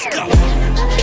Hey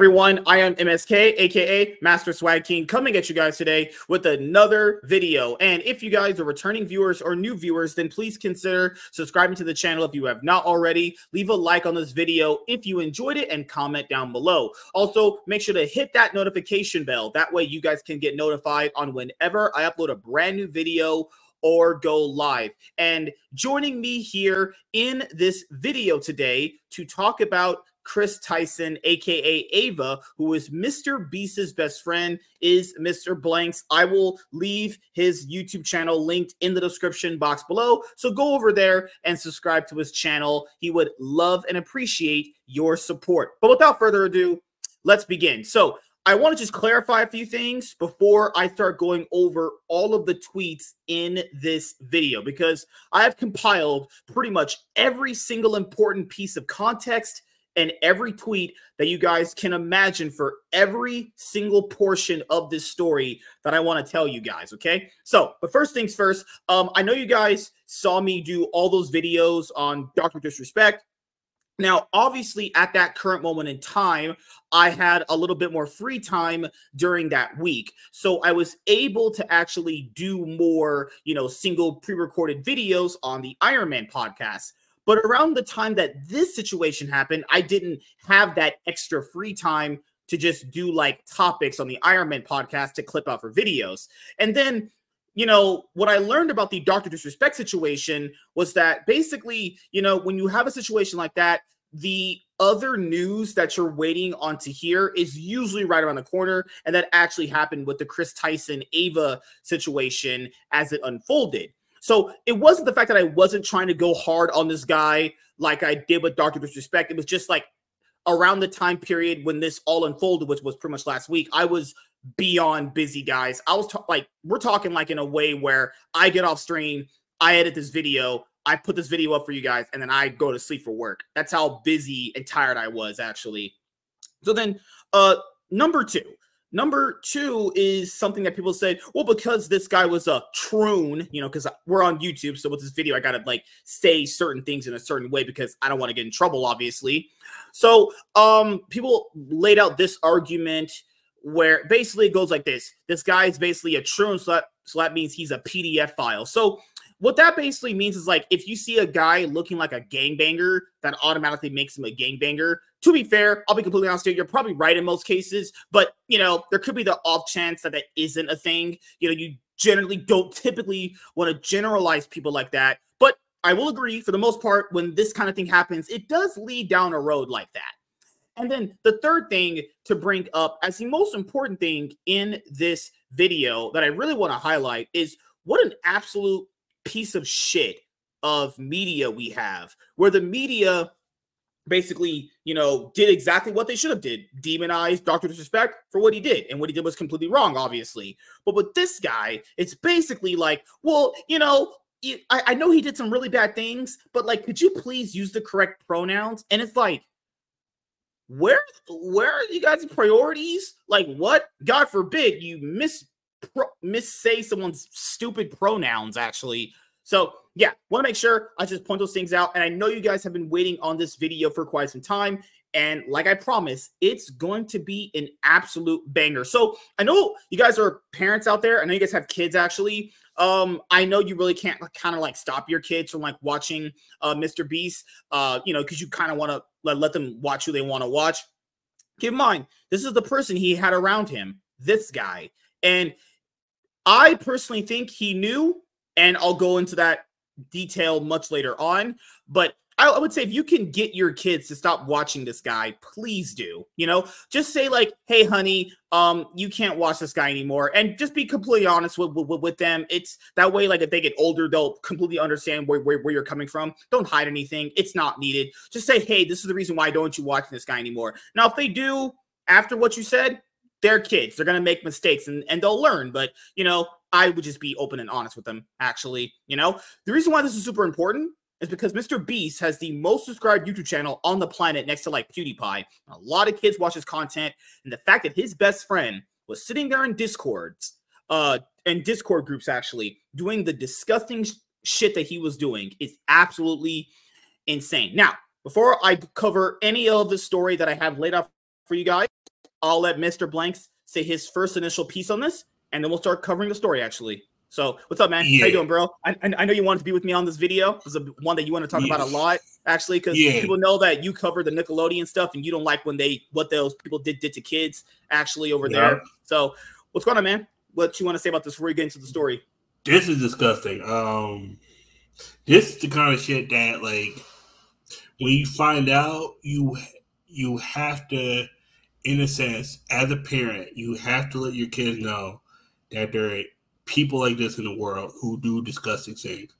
everyone, I am MSK, aka Master Swag King, coming at you guys today with another video. And if you guys are returning viewers or new viewers, then please consider subscribing to the channel if you have not already. Leave a like on this video if you enjoyed it and comment down below. Also, make sure to hit that notification bell. That way you guys can get notified on whenever I upload a brand new video or go live. And joining me here in this video today to talk about Kris Tyson, aka Ava, who is Mr. Beast's best friend, is Mr. Blanks. I will leave his YouTube channel linked in the description box below. So go over there and subscribe to his channel. He would love and appreciate your support. But without further ado, let's begin. So I want to just clarify a few things before I start going over all of the tweets in this video because I have compiled pretty much every single important piece of context and every tweet that you guys can imagine for every single portion of this story that I want to tell you guys. Okay. So, but first things first, um, I know you guys saw me do all those videos on Dr. Disrespect. Now, obviously, at that current moment in time, I had a little bit more free time during that week. So I was able to actually do more, you know, single pre recorded videos on the Iron Man podcast. But around the time that this situation happened, I didn't have that extra free time to just do like topics on the Iron Man podcast to clip out for videos. And then, you know, what I learned about the Dr. Disrespect situation was that basically, you know, when you have a situation like that, the other news that you're waiting on to hear is usually right around the corner. And that actually happened with the Kris Tyson Ava situation as it unfolded. So it wasn't the fact that I wasn't trying to go hard on this guy like I did with Dr. Disrespect. It was just like around the time period when this all unfolded, which was pretty much last week, I was beyond busy, guys. I was ta- like, we're talking like in a way where I get off stream, I edit this video, I put this video up for you guys, and then I go to sleep for work. That's how busy and tired I was actually. So then, uh, number two, Number two is something that people say, well, because this guy was a troon, you know, because we're on YouTube. So with this video, I got to like say certain things in a certain way because I don't want to get in trouble, obviously. So um, people laid out this argument where basically it goes like this. This guy is basically a troon. So that, so that means he's a PDF file. So what that basically means is like if you see a guy looking like a gangbanger, that automatically makes him a gangbanger. To be fair, I'll be completely honest here. You're probably right in most cases, but you know there could be the off chance that that isn't a thing. You know, you generally don't typically want to generalize people like that. But I will agree, for the most part, when this kind of thing happens, it does lead down a road like that. And then the third thing to bring up as the most important thing in this video that I really want to highlight is what an absolute piece of shit of media we have where the media basically you know did exactly what they should have did demonize dr disrespect for what he did and what he did was completely wrong obviously. But with this guy it's basically like well you know I, I know he did some really bad things but like could you please use the correct pronouns? And it's like where where are you guys priorities? Like what god forbid you miss pro, missay someone's stupid pronouns actually. So yeah, want to make sure I just point those things out. And I know you guys have been waiting on this video for quite some time. And like I promised, it's going to be an absolute banger. So I know you guys are parents out there. I know you guys have kids actually. Um, I know you really can't kind of like stop your kids from like watching uh Mr. Beast, uh, you know, because you kind of want to let, let them watch who they want to watch. Keep in mind, this is the person he had around him, this guy. And I personally think he knew, and I'll go into that detail much later on. But I, would say if you can get your kids to stop watching this guy, please do. You know, just say like, "Hey, honey, um, you can't watch this guy anymore," and just be completely honest with with, with them. It's that way. Like if they get older, they'll completely understand where, where where you're coming from. Don't hide anything. It's not needed. Just say, "Hey, this is the reason why I don't want you watching this guy anymore." Now, if they do after what you said, they're kids. They're gonna make mistakes and, and they'll learn. But you know, I would just be open and honest with them, actually. You know, the reason why this is super important is because Mr. Beast has the most subscribed YouTube channel on the planet next to like PewDiePie. A lot of kids watch his content, and the fact that his best friend was sitting there in Discords, uh, and Discord groups actually doing the disgusting sh- shit that he was doing is absolutely insane. Now, before I cover any of the story that I have laid out for you guys, I'll let Mr. Blanks say his first initial piece on this, and then we'll start covering the story actually. So, what's up, man? Yeah. How you doing, bro? I, I know you wanted to be with me on this video. This is one that you want to talk yes. about a lot, actually, because yeah. people know that you cover the Nickelodeon stuff, and you don't like when they what those people did did to kids actually over yeah. there. So, what's going on, man? What you want to say about this before we get into the story? This is disgusting. Um, this is the kind of shit that like when you find out, you you have to, in a sense, as a parent, you have to let your kids know that there are people like this in the world who do disgusting things.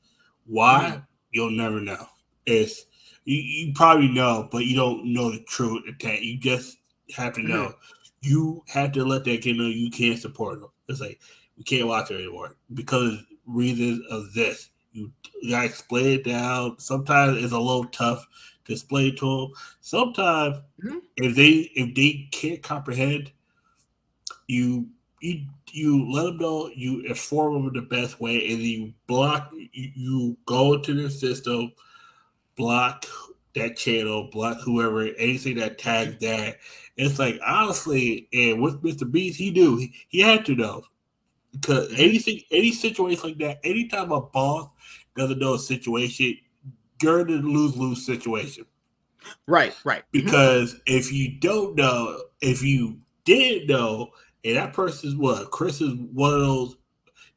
Why? Mm-hmm. You'll never know. It's you, you, probably know, but you don't know the truth. That you just have to know. Mm-hmm. You have to let that kid know you can't support them. It's like we can't watch it anymore because reasons of this. You, you gotta explain it down. Sometimes it's a little tough to explain to them. Sometimes mm-hmm. if they if they can't comprehend, you you you let them know you inform them the best way, and you block. You, you go into the system, block that channel, block whoever, anything that tags that. It's like honestly, and with Mr. Beast, he do he, he had to know because anything, any situation like that, anytime a boss doesn't know a situation, you're in lose lose situation. Right, right. Mm-hmm. Because mm-hmm. if you don't know, if you did know, and that person's what Kris is one of those.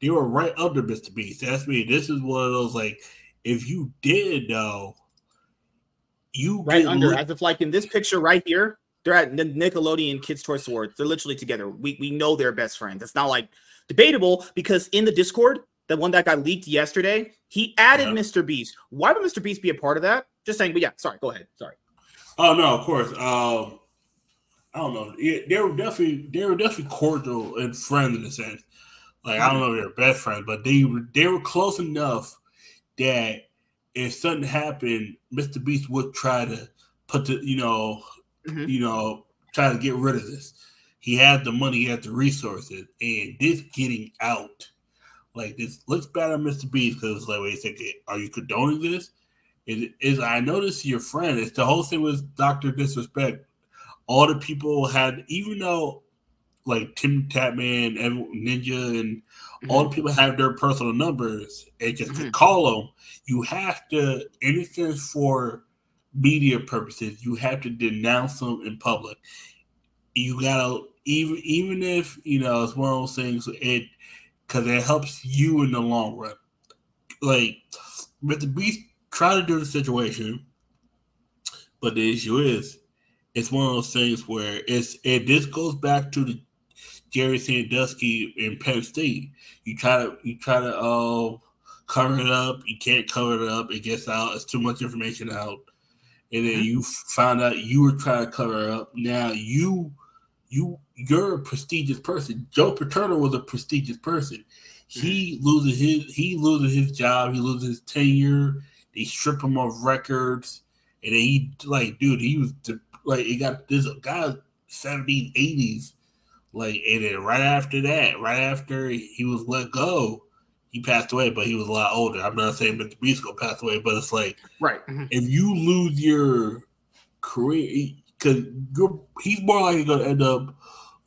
They were right under Mr. Beast. That's me. This is one of those like, if you did know, you right under as if like in this picture right here, they're at the Nickelodeon Kids Choice Awards. They're literally together. We we know they're best friends. It's not like debatable because in the Discord, the one that got leaked yesterday, he added yeah. Mr. Beast. Why would Mr. Beast be a part of that? Just saying. But yeah, sorry. Go ahead. Sorry. Oh no, of course. Um, I don't know. Yeah, they were definitely they were definitely cordial and friends in a sense. Like I don't know if they're best friends, but they were they were close enough that if something happened, Mr. Beast would try to put the you know mm-hmm. you know try to get rid of this. He had the money, he had the resources, and this getting out like this looks bad on Mr. Beast because like wait a second, are you condoning this? Is, is I noticed your friend? It's the whole thing with Doctor Disrespect all the people had, even though like Tim Tatman and Ninja and mm-hmm. all the mm-hmm. people have their personal numbers and just mm-hmm. to call them, you have to, anything for media purposes, you have to denounce them in public. You gotta even even if you know it's one of those things it because it helps you in the long run. Like Mr. Beast try to do the situation, but the issue is it's one of those things where it's it this goes back to the Jerry Sandusky in Penn State. You try to you try to uh, cover it up, you can't cover it up, it gets out, it's too much information out. And then mm-hmm. you find out you were trying to cover it up. Now you you you're a prestigious person. Joe Paterno was a prestigious person. He mm-hmm. loses his he loses his job, he loses his tenure, they strip him of records, and then he like, dude, he was like it got this guy 70s, 80s. Like, and then right after that, right after he was let go, he passed away, but he was a lot older. I'm not saying Mr. Beast gonna pass away, but it's like right mm-hmm. if you lose your career because he's more likely gonna end up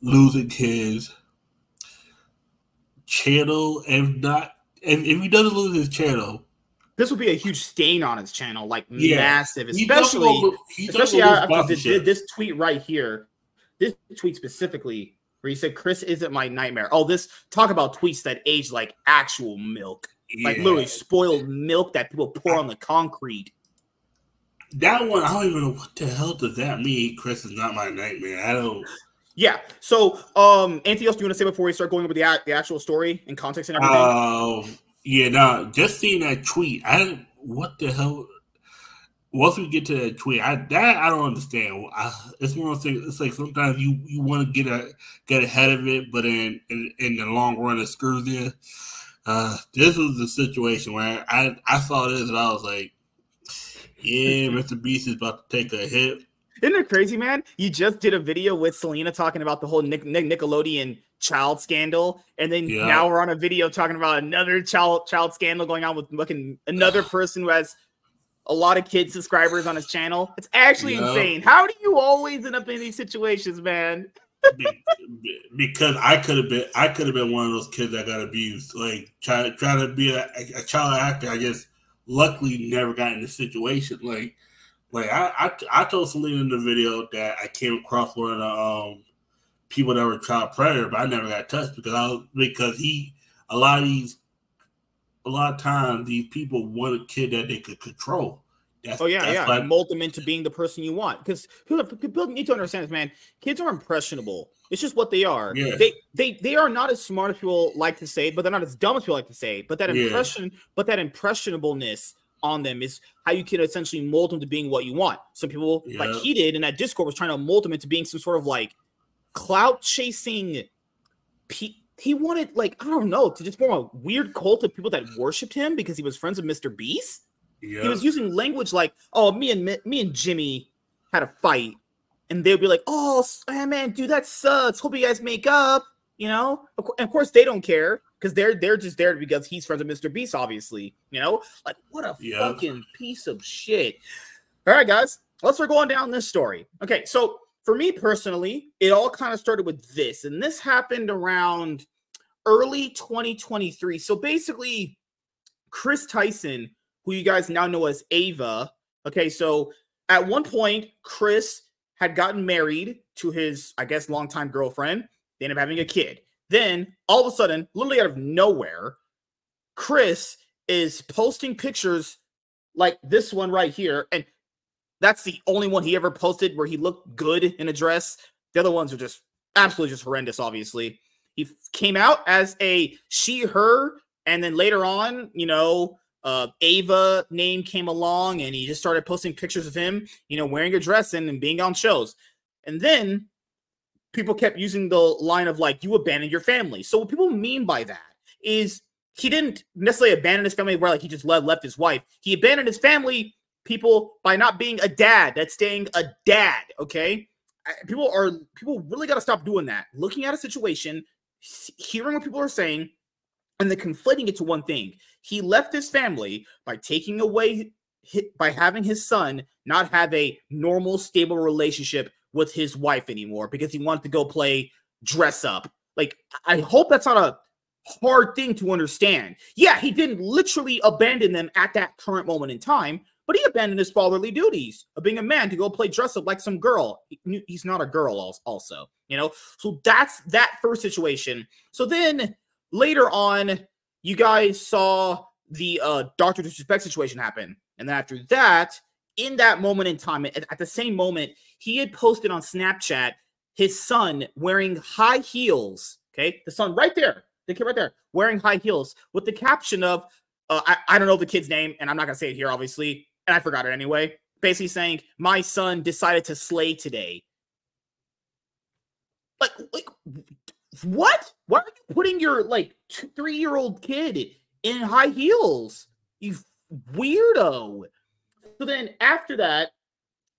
losing his channel if not if, if he doesn't lose his channel this would be a huge stain on his channel, like yeah. massive, especially especially after this, this, tweet right here. This tweet specifically, where he said, "Kris isn't my nightmare." Oh, this talk about tweets that age like actual milk, yeah. like literally spoiled milk that people pour on the concrete. That one, I don't even know what the hell does that mean. Kris is not my nightmare. I don't. Yeah. So, um, anything else do you want to say before we start going over the the actual story and context and everything? Oh. Uh, yeah, no, just seeing that tweet, I what the hell? once we get to that tweet, I that I don't understand. I, it's one of those things. It's like sometimes you you want to get a get ahead of it, but in in, in the long run, it screws you. Uh, this was the situation where I I saw this and I was like, yeah, Mr. Beast is about to take a hit. Isn't it crazy, man? You just did a video with Selena talking about the whole Nick, Nick Nickelodeon child scandal, and then yeah. now we're on a video talking about another child child scandal going on with looking another person who has a lot of kid subscribers on his channel. It's actually yeah. insane. How do you always end up in these situations, man? because I could have been, I could have been one of those kids that got abused. Like try try to be a, a child actor. I just luckily never got in the situation. Like, like I, I, I told Selena in the video that I came across one of the um people that were child predator, but I never got touched because I was because he a lot of these a lot of times these people want a kid that they could control. That's, oh yeah, yeah. Like, mold them into being the person you want. Because people, need to understand this, man. Kids are impressionable. It's just what they are. Yeah. They they they are not as smart as people like to say, but they're not as dumb as people like to say. But that impression, yeah. but that impressionableness on them is how you can essentially mold them to being what you want. Some people, yeah. like he did in that Discord, was trying to mold them into being some sort of like clout chasing. Pe- he wanted like I don't know to just form a weird cult of people that worshipped him because he was friends with Mr. Beast. He was using language like, "Oh, me and me and Jimmy had a fight," and they'd be like, "Oh, ah, man, dude, that sucks. Hope you guys make up." You know, and of course they don't care because they're they're just there because he's friends with Mr. Beast, obviously. You know, like what a fucking piece of shit. All right, guys, let's start going down this story. Okay, so for me personally, it all kind of started with this, and this happened around early 2023. So basically, Kris Tyson, who you guys now know as Ava, okay, so at one point, Kris had gotten married to his, I guess, longtime girlfriend. They ended up having a kid. Then, all of a sudden, literally out of nowhere, Kris is posting pictures like this one right here. And that's the only one he ever posted where he looked good in a dress. The other ones are just absolutely just horrendous, obviously. He came out as a she, her, and then later on, you know, uh, Ava name came along and he just started posting pictures of him, you know, wearing a dress and, and being on shows. And then people kept using the line of like, you abandoned your family. So what people mean by that is he didn't necessarily abandon his family where like he just left, left his wife. He abandoned his family people by not being a dad. That's staying a dad. Okay. People are people really got to stop doing that. Looking at a situation, hearing what people are saying, and then conflating it to one thing. He left his family by taking away by having his son not have a normal, stable relationship with his wife anymore because he wanted to go play dress up. Like, I hope that's not a hard thing to understand. Yeah, he didn't literally abandon them at that current moment in time, but he abandoned his fatherly duties of being a man to go play dress up like some girl. He's not a girl, also, you know. So that's that first situation. So then later on, you guys saw the uh, Doctor Disrespect situation happen, and then after that, in that moment in time, at, at the same moment, he had posted on Snapchat his son wearing high heels. Okay, the son right there, the kid right there, wearing high heels with the caption of, uh, I, I don't know the kid's name, and I'm not gonna say it here, obviously and I forgot it anyway. Basically saying, my son decided to slay today. Like, like what? Why are you putting your like three year old kid in high heels? You weirdo. So then after that,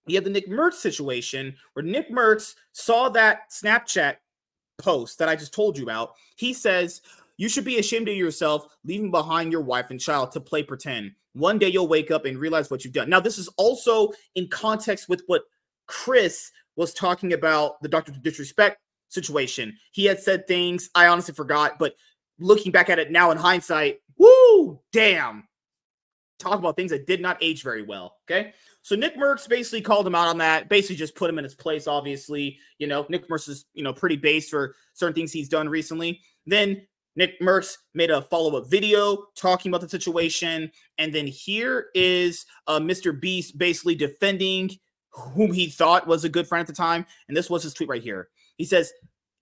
you have the Nick Mercs situation where Nick Mercs saw that Snapchat post that I just told you about. He says, You should be ashamed of yourself leaving behind your wife and child to play pretend. One day you'll wake up and realize what you've done. Now, this is also in context with what Kris was talking about the Dr. Disrespect situation. He had said things I honestly forgot, but looking back at it now in hindsight, woo, damn. Talk about things that did not age very well. Okay. So Nick Mercs basically called him out on that, basically just put him in his place, obviously. You know, Nick Mercs is, you know, pretty base for certain things he's done recently. Then Nick Mercs made a follow up video talking about the situation. And then here is uh, Mr. Beast basically defending whom he thought was a good friend at the time. And this was his tweet right here. He says,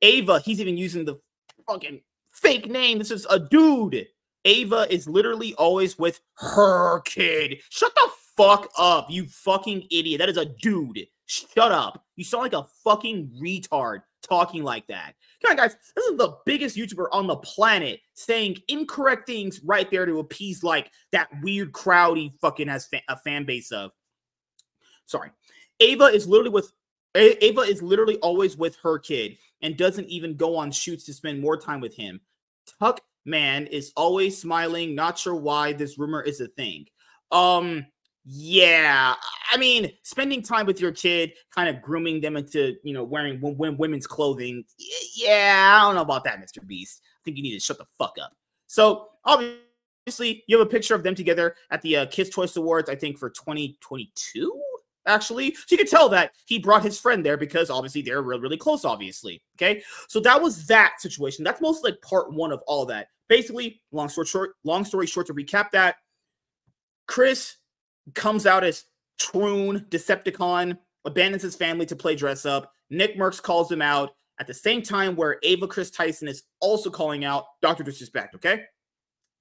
Ava, he's even using the fucking fake name. This is a dude. Ava is literally always with her kid. Shut the fuck up, you fucking idiot. That is a dude. Shut up. You sound like a fucking retard talking like that. Come on, guys. This is the biggest YouTuber on the planet saying incorrect things right there to appease like that weird crowd he fucking has fa- a fan base of. Sorry. Ava is literally with Ava is literally always with her kid and doesn't even go on shoots to spend more time with him. Tuck man is always smiling, not sure why this rumor is a thing. Um yeah, I mean, spending time with your kid, kind of grooming them into, you know, wearing women's clothing. Yeah, I don't know about that, Mr. Beast. I think you need to shut the fuck up. So, obviously, you have a picture of them together at the uh, Kids Choice Awards, I think for 2022, actually. So you can tell that he brought his friend there because obviously they're really, really close, obviously. Okay. So that was that situation. That's mostly like part one of all that. Basically, long story short, long story short, to recap that, Kris comes out as Troon, Decepticon, abandons his family to play dress up. Nick Mercs calls him out at the same time where Ava Kris Tyson is also calling out Dr. Disrespect. Okay.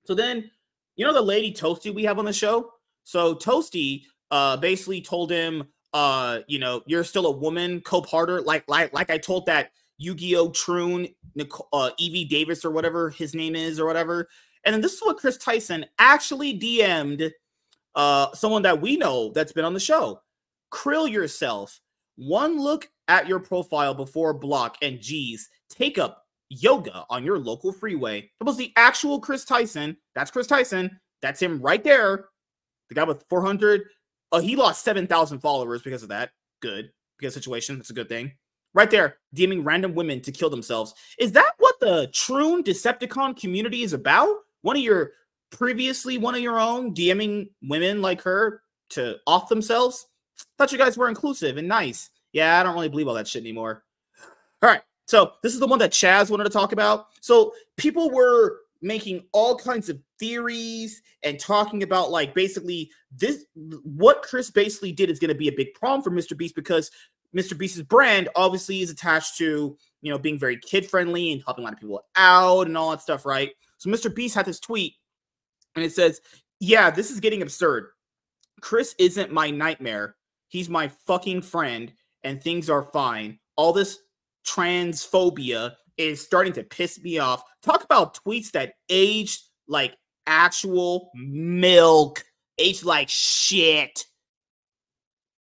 So then, you know, the lady Toasty we have on the show? So Toasty uh basically told him, uh, you know, you're still a woman, Cope Harder, like like like I told that Yu-Gi-Oh! Troon, Nicole, uh, Evie Davis or whatever his name is or whatever. And then this is what Kris Tyson actually DM'd uh, someone that we know that's been on the show. Krill yourself. One look at your profile before block and geez, take up yoga on your local freeway. That was the actual Kris Tyson. That's Kris Tyson. That's him right there. The guy with 400. Uh, he lost 7,000 followers because of that. Good. Because situation. That's a good thing. Right there, DMing random women to kill themselves. Is that what the Troon Decepticon community is about? One of your previously one of your own DMing women like her to off themselves? Thought you guys were inclusive and nice. Yeah, I don't really believe all that shit anymore. All right. So this is the one that Chaz wanted to talk about. So people were making all kinds of theories and talking about like basically this what Kris basically did is going to be a big problem for Mr. Beast because Mr. Beast's brand obviously is attached to, you know, being very kid friendly and helping a lot of people out and all that stuff, right? So Mr. Beast had this tweet and it says, Yeah, this is getting absurd. Kris isn't my nightmare. He's my fucking friend, and things are fine. All this transphobia is starting to piss me off. Talk about tweets that aged like actual milk, aged like shit.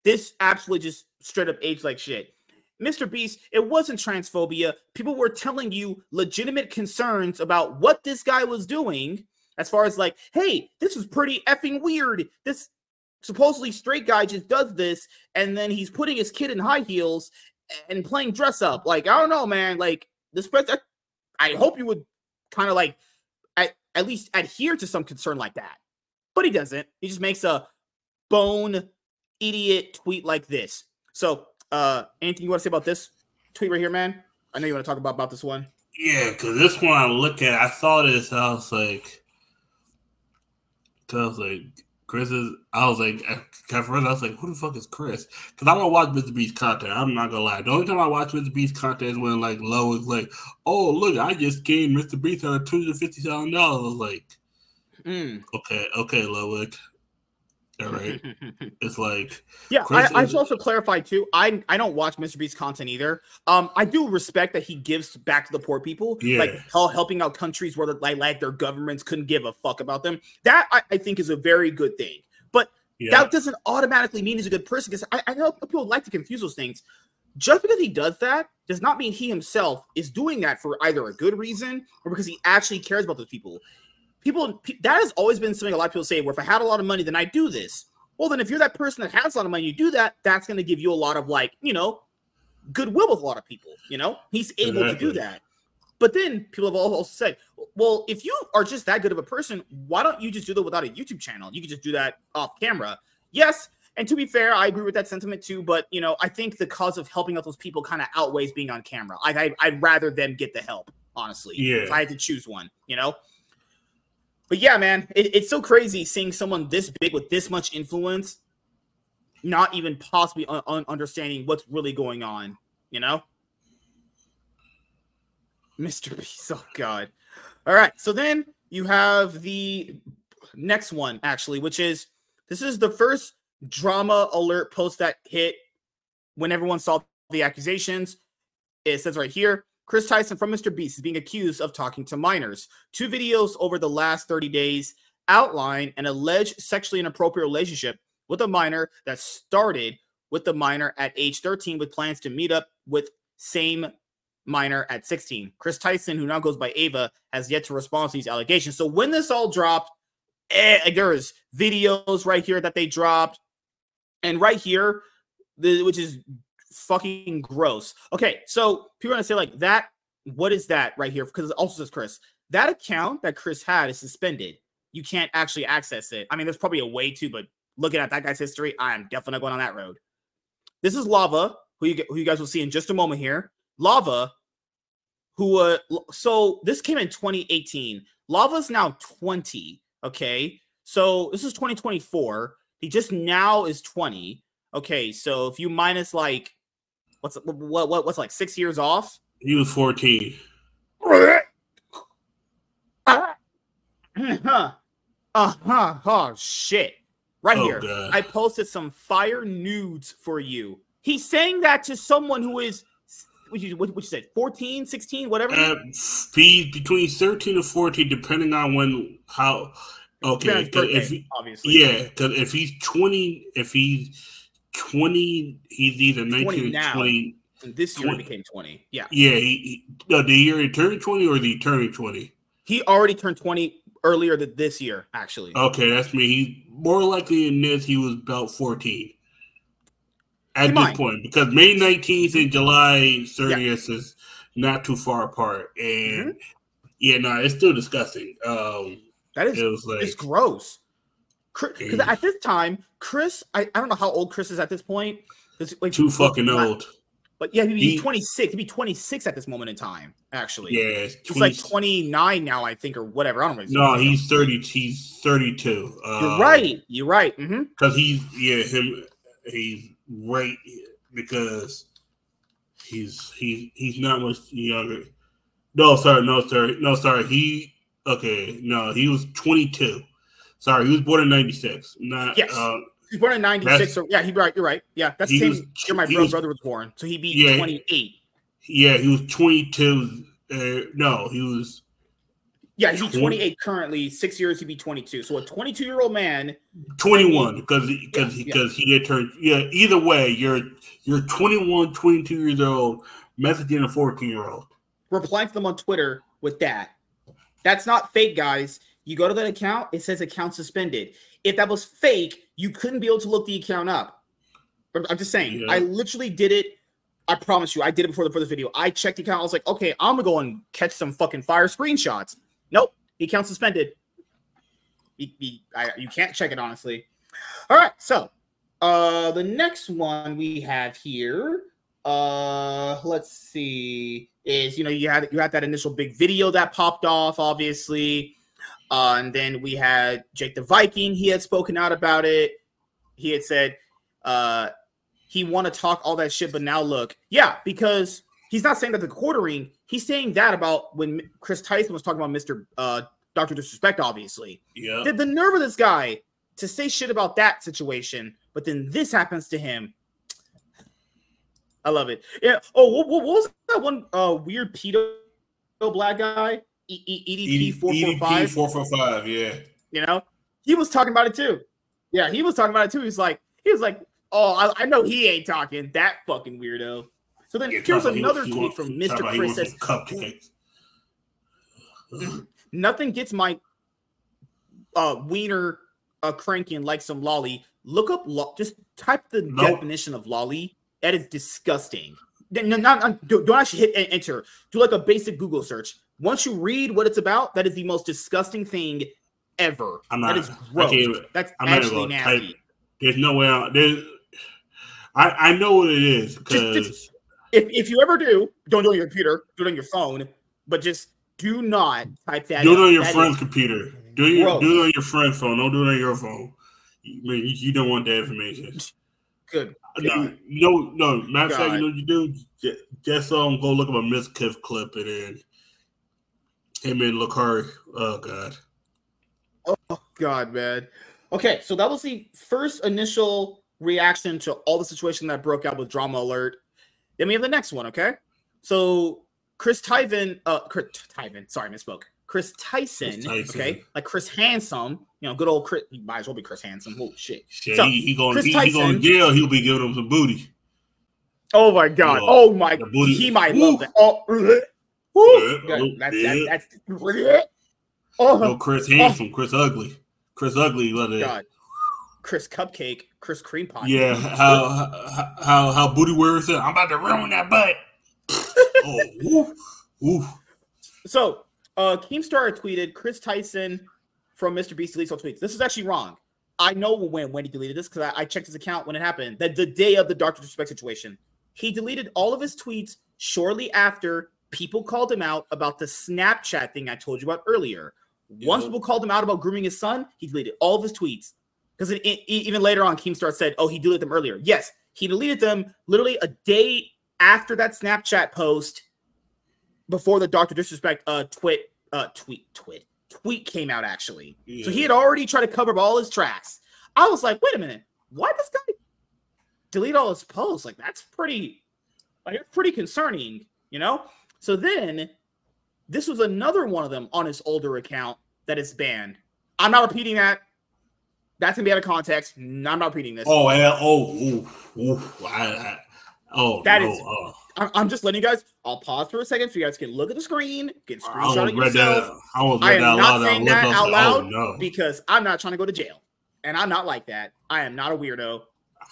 This absolutely just straight up aged like shit. Mr. Beast, it wasn't transphobia. People were telling you legitimate concerns about what this guy was doing as far as like, hey, this is pretty effing weird. This supposedly straight guy just does this, and then he's putting his kid in high heels and playing dress up. Like, I don't know, man. Like this I hope you would kind of like at, least adhere to some concern like that. But he doesn't. He just makes a bone idiot tweet like this. So, uh, anything you want to say about this tweet right here, man? I know you want to talk about about this one. Yeah, because this one I look at, I saw this, I was like, Cause I was like, Kris is. I was like, I was like, who the fuck is Kris? Because I don't watch Mr. Beast content. I'm not gonna lie. The only time I watch Mr. Beast content is when like Low is like, oh look, I just gained Mr. Beast on two hundred fifty thousand dollars. Like, mm. okay, okay, Lowick. All right. it's like yeah. I, I, should also clarify too. I I don't watch Mr. Beast's content either. Um, I do respect that he gives back to the poor people, yeah. like helping out countries where like like their governments couldn't give a fuck about them. That I, I think is a very good thing. But yeah. that doesn't automatically mean he's a good person because I, I know people like to confuse those things. Just because he does that does not mean he himself is doing that for either a good reason or because he actually cares about those people people that has always been something a lot of people say where if i had a lot of money then i do this. Well then if you're that person that has a lot of money you do that that's going to give you a lot of like you know goodwill with a lot of people you know? He's able exactly. to do that. But then people have also said well if you are just that good of a person why don't you just do that without a youtube channel? You can just do that off camera. Yes and to be fair i agree with that sentiment too but you know i think the cause of helping out those people kind of outweighs being on camera. I, I, i'd rather them get the help honestly yeah. If i had to choose one you know but yeah, man, it, it's so crazy seeing someone this big with this much influence, not even possibly un- un- understanding what's really going on. You know, Mr. Beast. Oh God. All right. So then you have the next one actually, which is this is the first drama alert post that hit when everyone saw the accusations. It says right here Kris Tyson from Mr. Beast is being accused of talking to minors. Two videos over the last 30 days outline an alleged sexually inappropriate relationship with a minor that started with the minor at age 13 with plans to meet up with same minor at 16. Kris Tyson, who now goes by Ava, has yet to respond to these allegations. So when this all dropped, eh, there's videos right here that they dropped, and right here, the, which is fucking gross. Okay, so people are gonna say like that. What is that right here? Because it also says Kris. That account that Kris had is suspended. You can't actually access it. I mean, there's probably a way to, but looking at that guy's history, I am definitely going on that road. This is Lava, who you who you guys will see in just a moment here. Lava, who uh, so this came in 2018. Lava's now 20. Okay, so this is 2024. He just now is 20. Okay, so if you minus like what's what what what's like six years off? He was 14. uh-huh. Uh-huh. Oh shit. Right Oh, here. God. I posted some fire nudes for you. He's saying that to someone who is what you what, you said 14, 16, whatever. Uh, he's between 13 and 14, depending on when, how. Okay, birthday, if he, obviously. yeah, because if he's 20, if he's 20, he's either 19 20 or now. 20. This year 20. became 20. Yeah. Yeah, he, he, no, the year he turned 20 or the turning 20? He already turned 20 earlier than this year, actually. Okay, that's me. He more likely in this, he was about 14 at this point because May 19th and July 30th is not too far apart. And Mm-hmm. yeah, no, it's still disgusting. Um, that is it was like, it's gross. Because at this time, Kris, I, I don't know how old Kris is at this point. It's like too fucking not- old. But yeah, he'd be He- 26. He'd be 26 at this moment in time, actually. Yeah, it's He's like 29 now, I think, or whatever. I don't know. No, he's 30. He's 32. Uh, you're right. You're right. Mm-hmm. Because he's, yeah, him, he's right because he's, he's, he's not much younger. No, sorry, no, sorry, no, sorry. He, okay, no, he was 22. Sorry, he was born in 96. Not, Yes. uh, He's born in 96. So yeah, he's right. You're right. Yeah, that's the same was- year my he was- brother was born. So he'd be Yeah. 28. yeah, he was 22. Uh, no, he was Yeah, be Twen- 28 currently. Six years, he'd be 22. So a 22 year old man 21 because because Yeah, because he did turn yeah either way you're you're 21 22 years old messaging a 14 year old replying to them on Twitter with that. That's not fake, guys. You go to that account, it says account suspended. If that was fake, you couldn't be able to look the account up. I'm just saying, Yeah. I literally did it. I promise you, I did it before the for this video. I checked the account. I was like, okay, I'm gonna go and catch some fucking fire screenshots. Nope, the account suspended. You, you- I- you can't check it honestly. All right, so uh the next one we have here uh let's see is you know you had you had that initial big video that popped off obviously uh and then we had jake the viking he had spoken out about it he had said uh he want to talk all that shit but now look yeah because he's not saying that the quartering he's saying that about when kris tyson was talking about mr uh dr disrespect obviously yeah the, the nerve of this guy to say shit about that situation, but then this happens to him. I love it. Yeah. Oh, what, what was that one uh, weird pedo black guy? E- E- EDP four four five. 445 yeah You know, he was talking about it too. Yeah, he was talking about it too. He's like, he was like, oh, I, I know he ain't talking. That fucking weirdo. So then Yeah, here's another he tweet wants- from Mr. Kris. Says, cupcakes nothing gets my uh wiener uh cranking like some loli. Look up lo- just type the Nope. definition of loli. That is disgusting. Then- No, not, not- don't actually hit enter. Do like a basic Google search. Once you read what it's about, that is the most disgusting thing ever. I'm not- is I gross. That's I'm actually gonna type- nasty. there's no way out there's I, I know what it is Just- because just- If, if you ever do, don't do it on your computer, do it on your phone, but just do not type that. do it on your That is friend's computer do, your, do it on your friend's phone don't do it on your phone you, man, you, you don't want that information Good. No, no, no. Matter of fact, you know what you do? Ju- Just um, go look up a Miss Kiff clip and then him and Lakari. Oh God, Oh God, man. Okay, so that was the first initial reaction to all the situation that broke out with Drama Alert. Then we have the next one, okay? So Chris Tyven, uh, Chris Tyven, sorry, I misspoke. Kris Tyson, Kris Tyson. okay, like Chris Handsome, you know, good old Chris. He might as well be Chris Handsome. Holy shit! Shit, So, he, he going Chris he, he going Tyson- to jail. He'll be giving him some booty. Oh my god! Yeah, Oh my! booty- He might Woo. love that. Oh, woo, Yeah, that's, that, that's oh No, Chris Handsome, Chris Ugly, Chris Ugly. Let it. god! Chris Cupcake, Chris Cream Pie. Yeah, how how how, how booty wears said, I'm about to ruin that butt. oh, woof, woof. So, uh, Keemstar tweeted Kris Tyson from Mr. Beast deletes all tweets. This is actually wrong. I know when when he deleted this because I, I checked his account when it happened. That the day of the Doctor Disrespect situation, he deleted all of his tweets shortly after people called him out about the Snapchat thing I told you about earlier. Once people called him out about grooming his son, he deleted all of his tweets. Because even later on, Keemstar said, "Oh, he deleted them earlier." Yes, he deleted them literally a day after that Snapchat post, before the Doctor Disrespect uh twit uh tweet twit tweet came out actually. So he had already tried to cover up all his tracks. I was like, wait a minute, why this guy delete all his posts? Like that's pretty, like it's pretty concerning, you know. So then, this was another one of them on his older account that is banned. I'm not repeating that. That's gonna be out of context. I'm not repeating this. Oh, yeah. Oh, oof, oof. I, I, oh, That no. is- uh, I'm, just letting you guys. I'll pause for a second so you guys can look at the screen, get screenshot it yourself. that. I I am that not out loud. saying that out said, loud Oh, no. because I'm not trying to go to jail, and I'm not like that. I am not a weirdo.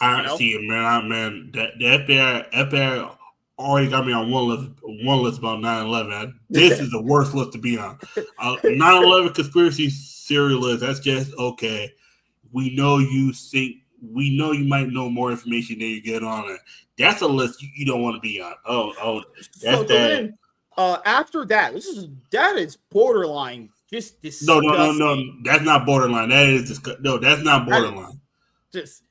I you know? see it, man. I, man, that, the FBI, FBI already got me on one list, one list about 9-11. This is the worst list to be on. Uh, 9-11 conspiracy serial list. That's just okay. We know you think we know you might know more information than you get on it. That's a list you, you don't want to be on. Oh, oh, So That's so that. then, uh, after that, this is that is borderline. Just no, disgusting. no, no, no. That's not borderline. That is disgu- no. That's not That- borderline. Just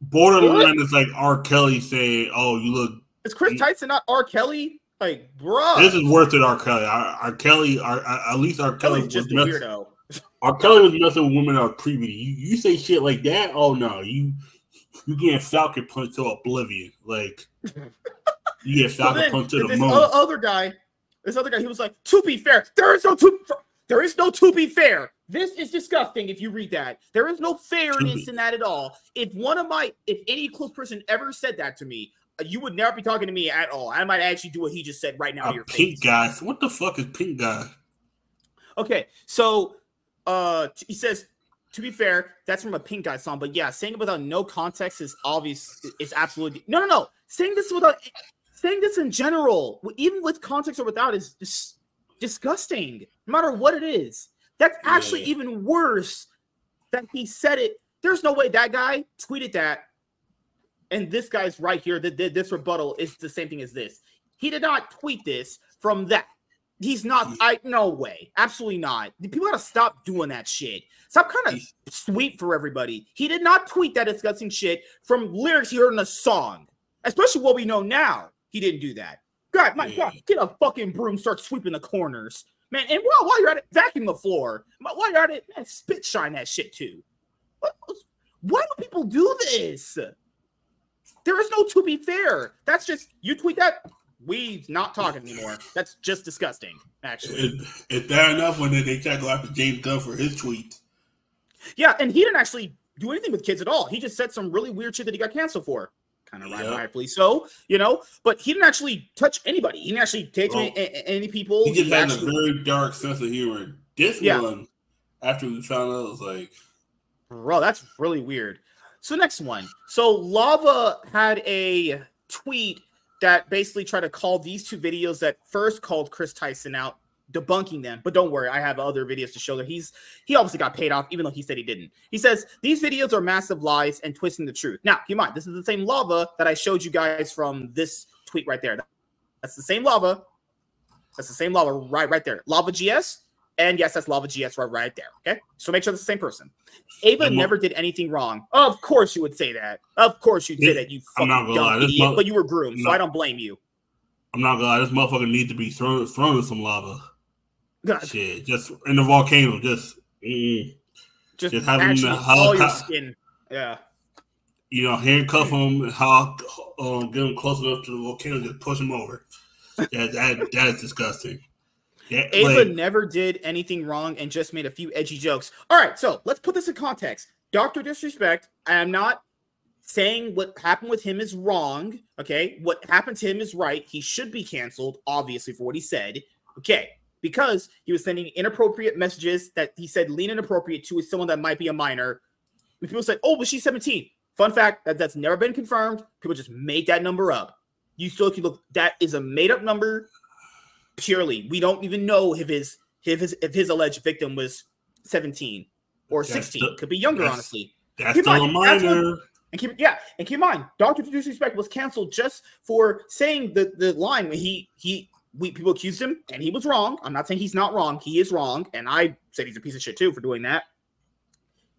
Borderline is like R. Kelly saying, "Oh, you look is Kris Mm. Tyson not R. Kelly? Like, bruh, This is worse than R. Kelly. R. R. Kelly, R. R- at least R. Kelly was just mess- weirdo. R. Kelly was messing with women on puberty. You, you say shit like that? Oh no, you you getting Falcon punched to oblivion. Like you get Falcon then, punched to the this moon. other guy, this other guy, he was like, "To be fair, there is no to, there is no to be fair. This is disgusting. If you read that, there is no fairness in that at all. If one of my, if any close person ever said that to me, you would never be talking to me at all. I might actually do what he just said right now your pink face. guy. What the fuck is pink guy? Okay, so uh he says to be fair, that's from a pink guy song, but yeah, saying it without no context is obvious It's absolutely no no no. Saying this without saying this in general, even with context or without, is dis- disgusting. No matter what it is. That's actually Yeah. even worse that he said it. There's no way that guy tweeted that. And this guy's right here. That this rebuttal is the same thing as this. He did not tweet this from that. He's not. I no way. Absolutely not. People gotta stop doing that shit. Stop kind of sweet for everybody. He did not tweet that disgusting shit from lyrics he heard in a song. Especially what we know now. He didn't do that. God, my. God, get a fucking broom, start sweeping the corners, man. And while, while you're at it, vacuum the floor. While you're at it, man, spit shine that shit too. What, why do people do this? There is no to be fair. That's just you tweet that. We not talking anymore. That's just disgusting. Actually, It, it's bad enough when they, they try to go after James Gunn for his tweet. yeah. And he didn't actually do anything with kids at all. He just said some really weird shit that he got canceled for. Kind of Yeah. rightfully so, you know. But he didn't actually touch anybody. He didn't actually take Well, any, any people. He just has a actually- very dark sense of humor. This Yeah. one, after we found out, was like, Bro, that's really weird. So next one. So Lava had a tweet that basically tried to call these two videos that first called Kris Tyson out, debunking them. But don't worry, I have other videos to show that he's he obviously got paid off, even though he said he didn't. He says these videos are massive lies and twisting the truth. Now, keep in mind, this is the same Lava that I showed you guys from this tweet right there. That's the same Lava. That's the same Lava right right there. Lava GS. And yes, that's Lava GS right, right there. Okay. So make sure that's the same person. Ava mo- never did anything wrong. Of course you would say that. Of course you'd say that, you I'm fucking not gonna dumb lie, idiot. but you were groomed, so I don't blame you. I'm not gonna lie, this motherfucker needs to be thrown thrown in some lava. God, Shit, just in the volcano, just mm, Just, Just have him all your skin. Yeah. You know, handcuff him, how um, get him close enough to the volcano, just push him over. That that that is disgusting. Ava like, never did anything wrong and just made a few edgy jokes. All right, so let's put this in context. Dr. Disrespect, I am not saying what happened with him is wrong. Okay. What happened to him is right. He should be canceled, obviously, for what he said. Okay. Because he was sending inappropriate messages that he said lean inappropriate to someone that might be a minor. And people said, oh, but she's 17. Fun fact that that's never been confirmed. People just made that number up. You still can look, that is a made up number purely. We don't even know if his if his if his alleged victim was 17 or That's 16. the- Could be younger, that's- honestly. that's keep still a in mind, that's what- And keep yeah, and keep in mind, Doctor Disrespect was canceled just for saying the the line when he he we people accused him and he was wrong. I'm not saying he's not wrong. He is wrong, and I said he's a piece of shit too for doing that.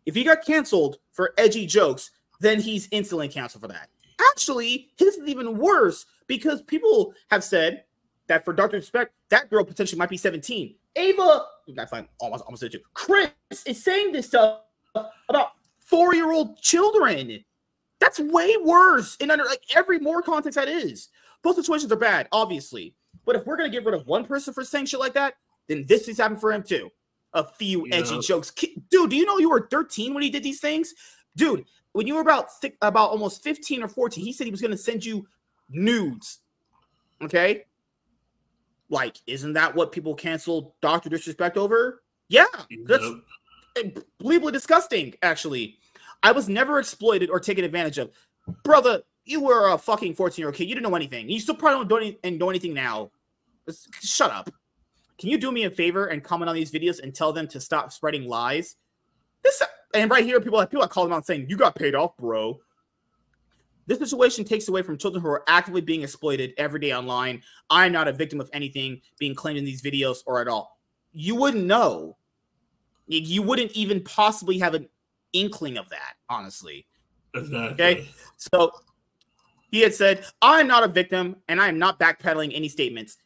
If he got canceled for edgy jokes, then he's instantly canceled for that. Actually, his is even worse because people have said that for Doctor Disrespect, that girl potentially might be 17. Ava, I find oh, almost almost said it too. Kris is saying this stuff about four-year-old children. That's way worse. And under like every more context that is. Both situations are bad, obviously. But if we're gonna get rid of one person for saying shit like that, then this is happening for him too. A few edgy jokes. Dude, do you know you were 13 when he did these things? Dude, when you were about six, about almost 15 or 14, he said he was gonna send you nudes. Okay. Like, isn't that what people cancel Dr. Disrespect over? Yeah. That's unbelievably disgusting, actually. I was never exploited or taken advantage of. Brother, you were a fucking 14 year old kid. You didn't know anything. You still probably don't do, any, and know anything now. Shut up. Can you do me a favor and comment on these videos and tell them to stop spreading lies? This and right here, people have people are calling out saying, You got paid off, bro. This situation takes away from children who are actively being exploited every day online. I'm not a victim of anything being claimed in these videos or at all. You wouldn't know. You- wouldn't even possibly have an inkling of that, honestly. Exactly. Okay. So he had said, I'm not a victim and I am not backpedaling any statements,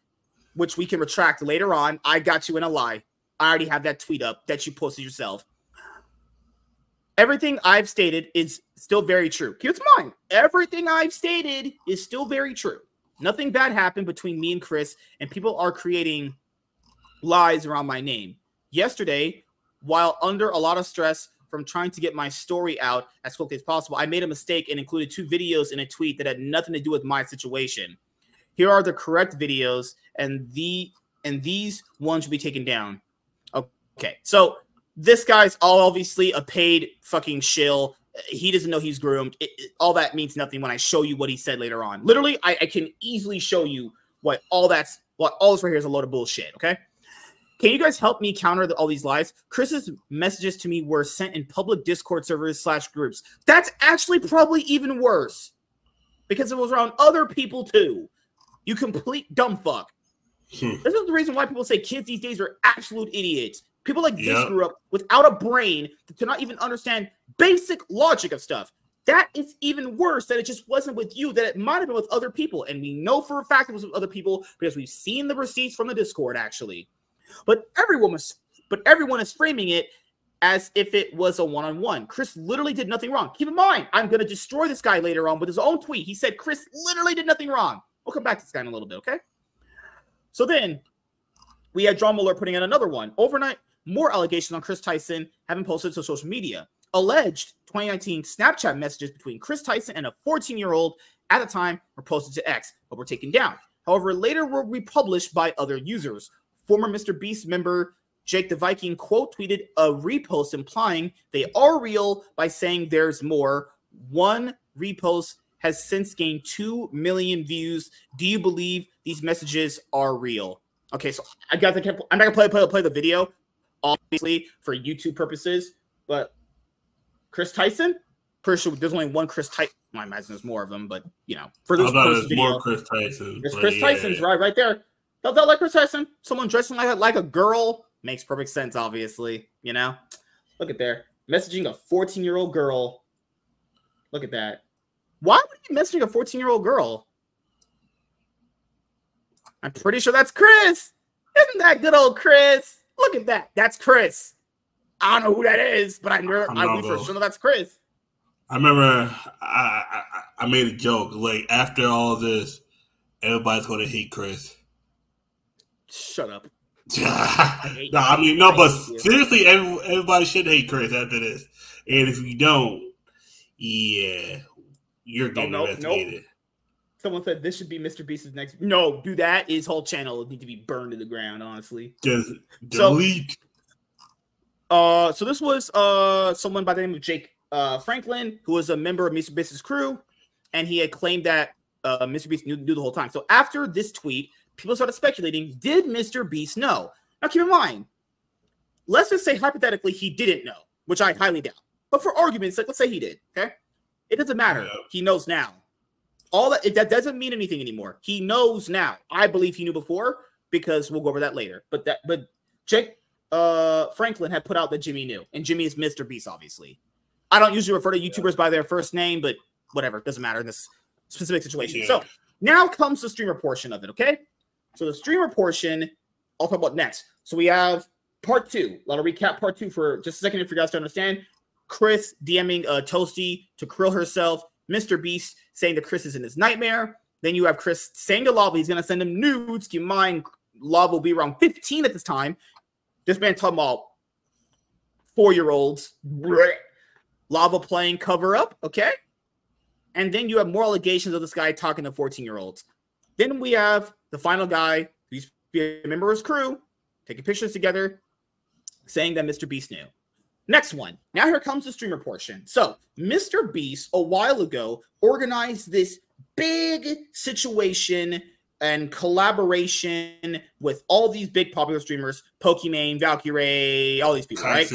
which we can retract later on. I got you in a lie. I already have that tweet up that you posted yourself. Everything I've stated is still very true. Keep in mind, everything I've stated is still very true. Nothing bad happened between me and Kris, and people are creating lies around my name. Yesterday, while under a lot of stress from trying to get my story out as quickly as possible, I made a mistake and included two videos in a tweet that had nothing to do with my situation. Here are the correct videos, and the and these ones will be taken down. Okay, so this guy's all obviously a paid fucking shill. He doesn't know he's groomed. It- it- all that means nothing when I show you what he said later on. Literally, I, I can easily show you what all that's what all this right here is a load of bullshit. Okay. Can you guys help me counter the, all these lies? Kris's messages to me were sent in public Discord servers slash groups. That's actually probably even worse because it was around other people too. You complete dumb fuck. Hmm. This is the reason why people say kids these days are absolute idiots. People like this Yep. grew up without a brain to not even understand basic logic of stuff. That is even worse that it just wasn't with you, that it might have been with other people. And we know for a fact it was with other people because we've seen the receipts from the Discord actually. But everyone was but everyone is framing it as if it was a one-on-one. Kris literally did nothing wrong. Keep in mind, I'm gonna destroy this guy later on with his own tweet. He said Kris literally did nothing wrong. We'll come back to this guy in a little bit, okay? So then we had John Mueller putting in another one. Overnight, more allegations on Kris Tyson have been posted to social media. Alleged 2019 Snapchat messages between Kris Tyson and a 14 year old at the time were posted to X, but were taken down. However, later were republished by other users. Former Mr. Beast member Jake the Viking quote tweeted a repost implying they are real by saying there's more. One repost has since gained 2 million views. Do you believe these messages are real? Okay, so I got the I'm not gonna play, play play the video, obviously for YouTube purposes, but Kris Tyson, pretty sure there's only one Kris Tyson. I imagine there's more of them, but you know, for this video, more Kris Tyson. there's Kris yeah. Tyson's right right there. They'll, they'll like Kris Tyson. Someone dressing like a, like a girl makes perfect sense. Obviously, you know. Look at there, messaging a 14 year old girl. Look at that. Why would he be messaging a 14 year old girl? I'm pretty sure that's Kris. Isn't that good old Kris? Look at that. That's Kris. I don't know who that is, but I know I, I for sure know that's Kris. I remember I, I I made a joke like after all this, everybody's gonna hate Kris. Shut up. no, I mean no, but seriously, every, everybody should hate Kris after this. And if you don't, yeah, you're getting oh, investigated. Nope. Someone said this should be Mr. Beast's next. No, do that. His whole channel would need to be burned to the ground. Honestly, just delete. So, uh, so this was uh someone by the name of Jake uh Franklin, who was a member of Mr. Beast's crew, and he had claimed that uh Mr. Beast knew, knew the whole time. So after this tweet, people started speculating: Did Mr. Beast know? Now keep in mind, let's just say hypothetically he didn't know, which I highly doubt. But for argument's sake, let's say he did. Okay, it doesn't matter. Yeah. He knows now. All that that doesn't mean anything anymore. He knows now. I believe he knew before because we'll go over that later. But that but Jake uh, Franklin had put out that Jimmy knew, and Jimmy is Mr. Beast, obviously. I don't usually refer to YouTubers yeah. by their first name, but whatever, doesn't matter in this specific situation. Yeah. So now comes the streamer portion of it. Okay, so the streamer portion, I'll talk about next. So we have part two. Let me recap part two for just a second if you guys don't understand. Kris DMing uh, Toasty to krill herself. Mr. Beast saying that Kris is in his nightmare. Then you have Kris saying to Lava he's going to send him nudes. Keep in mind, Lava will be around 15 at this time. This man talking about four year olds. Lava playing cover up. Okay. And then you have more allegations of this guy talking to 14 year olds. Then we have the final guy who's a member of his crew taking pictures together saying that Mr. Beast knew. Next one. Now here comes the streamer portion. So Mr. Beast a while ago organized this big situation and collaboration with all these big popular streamers, Pokimane, Valkyrae, all these people, right?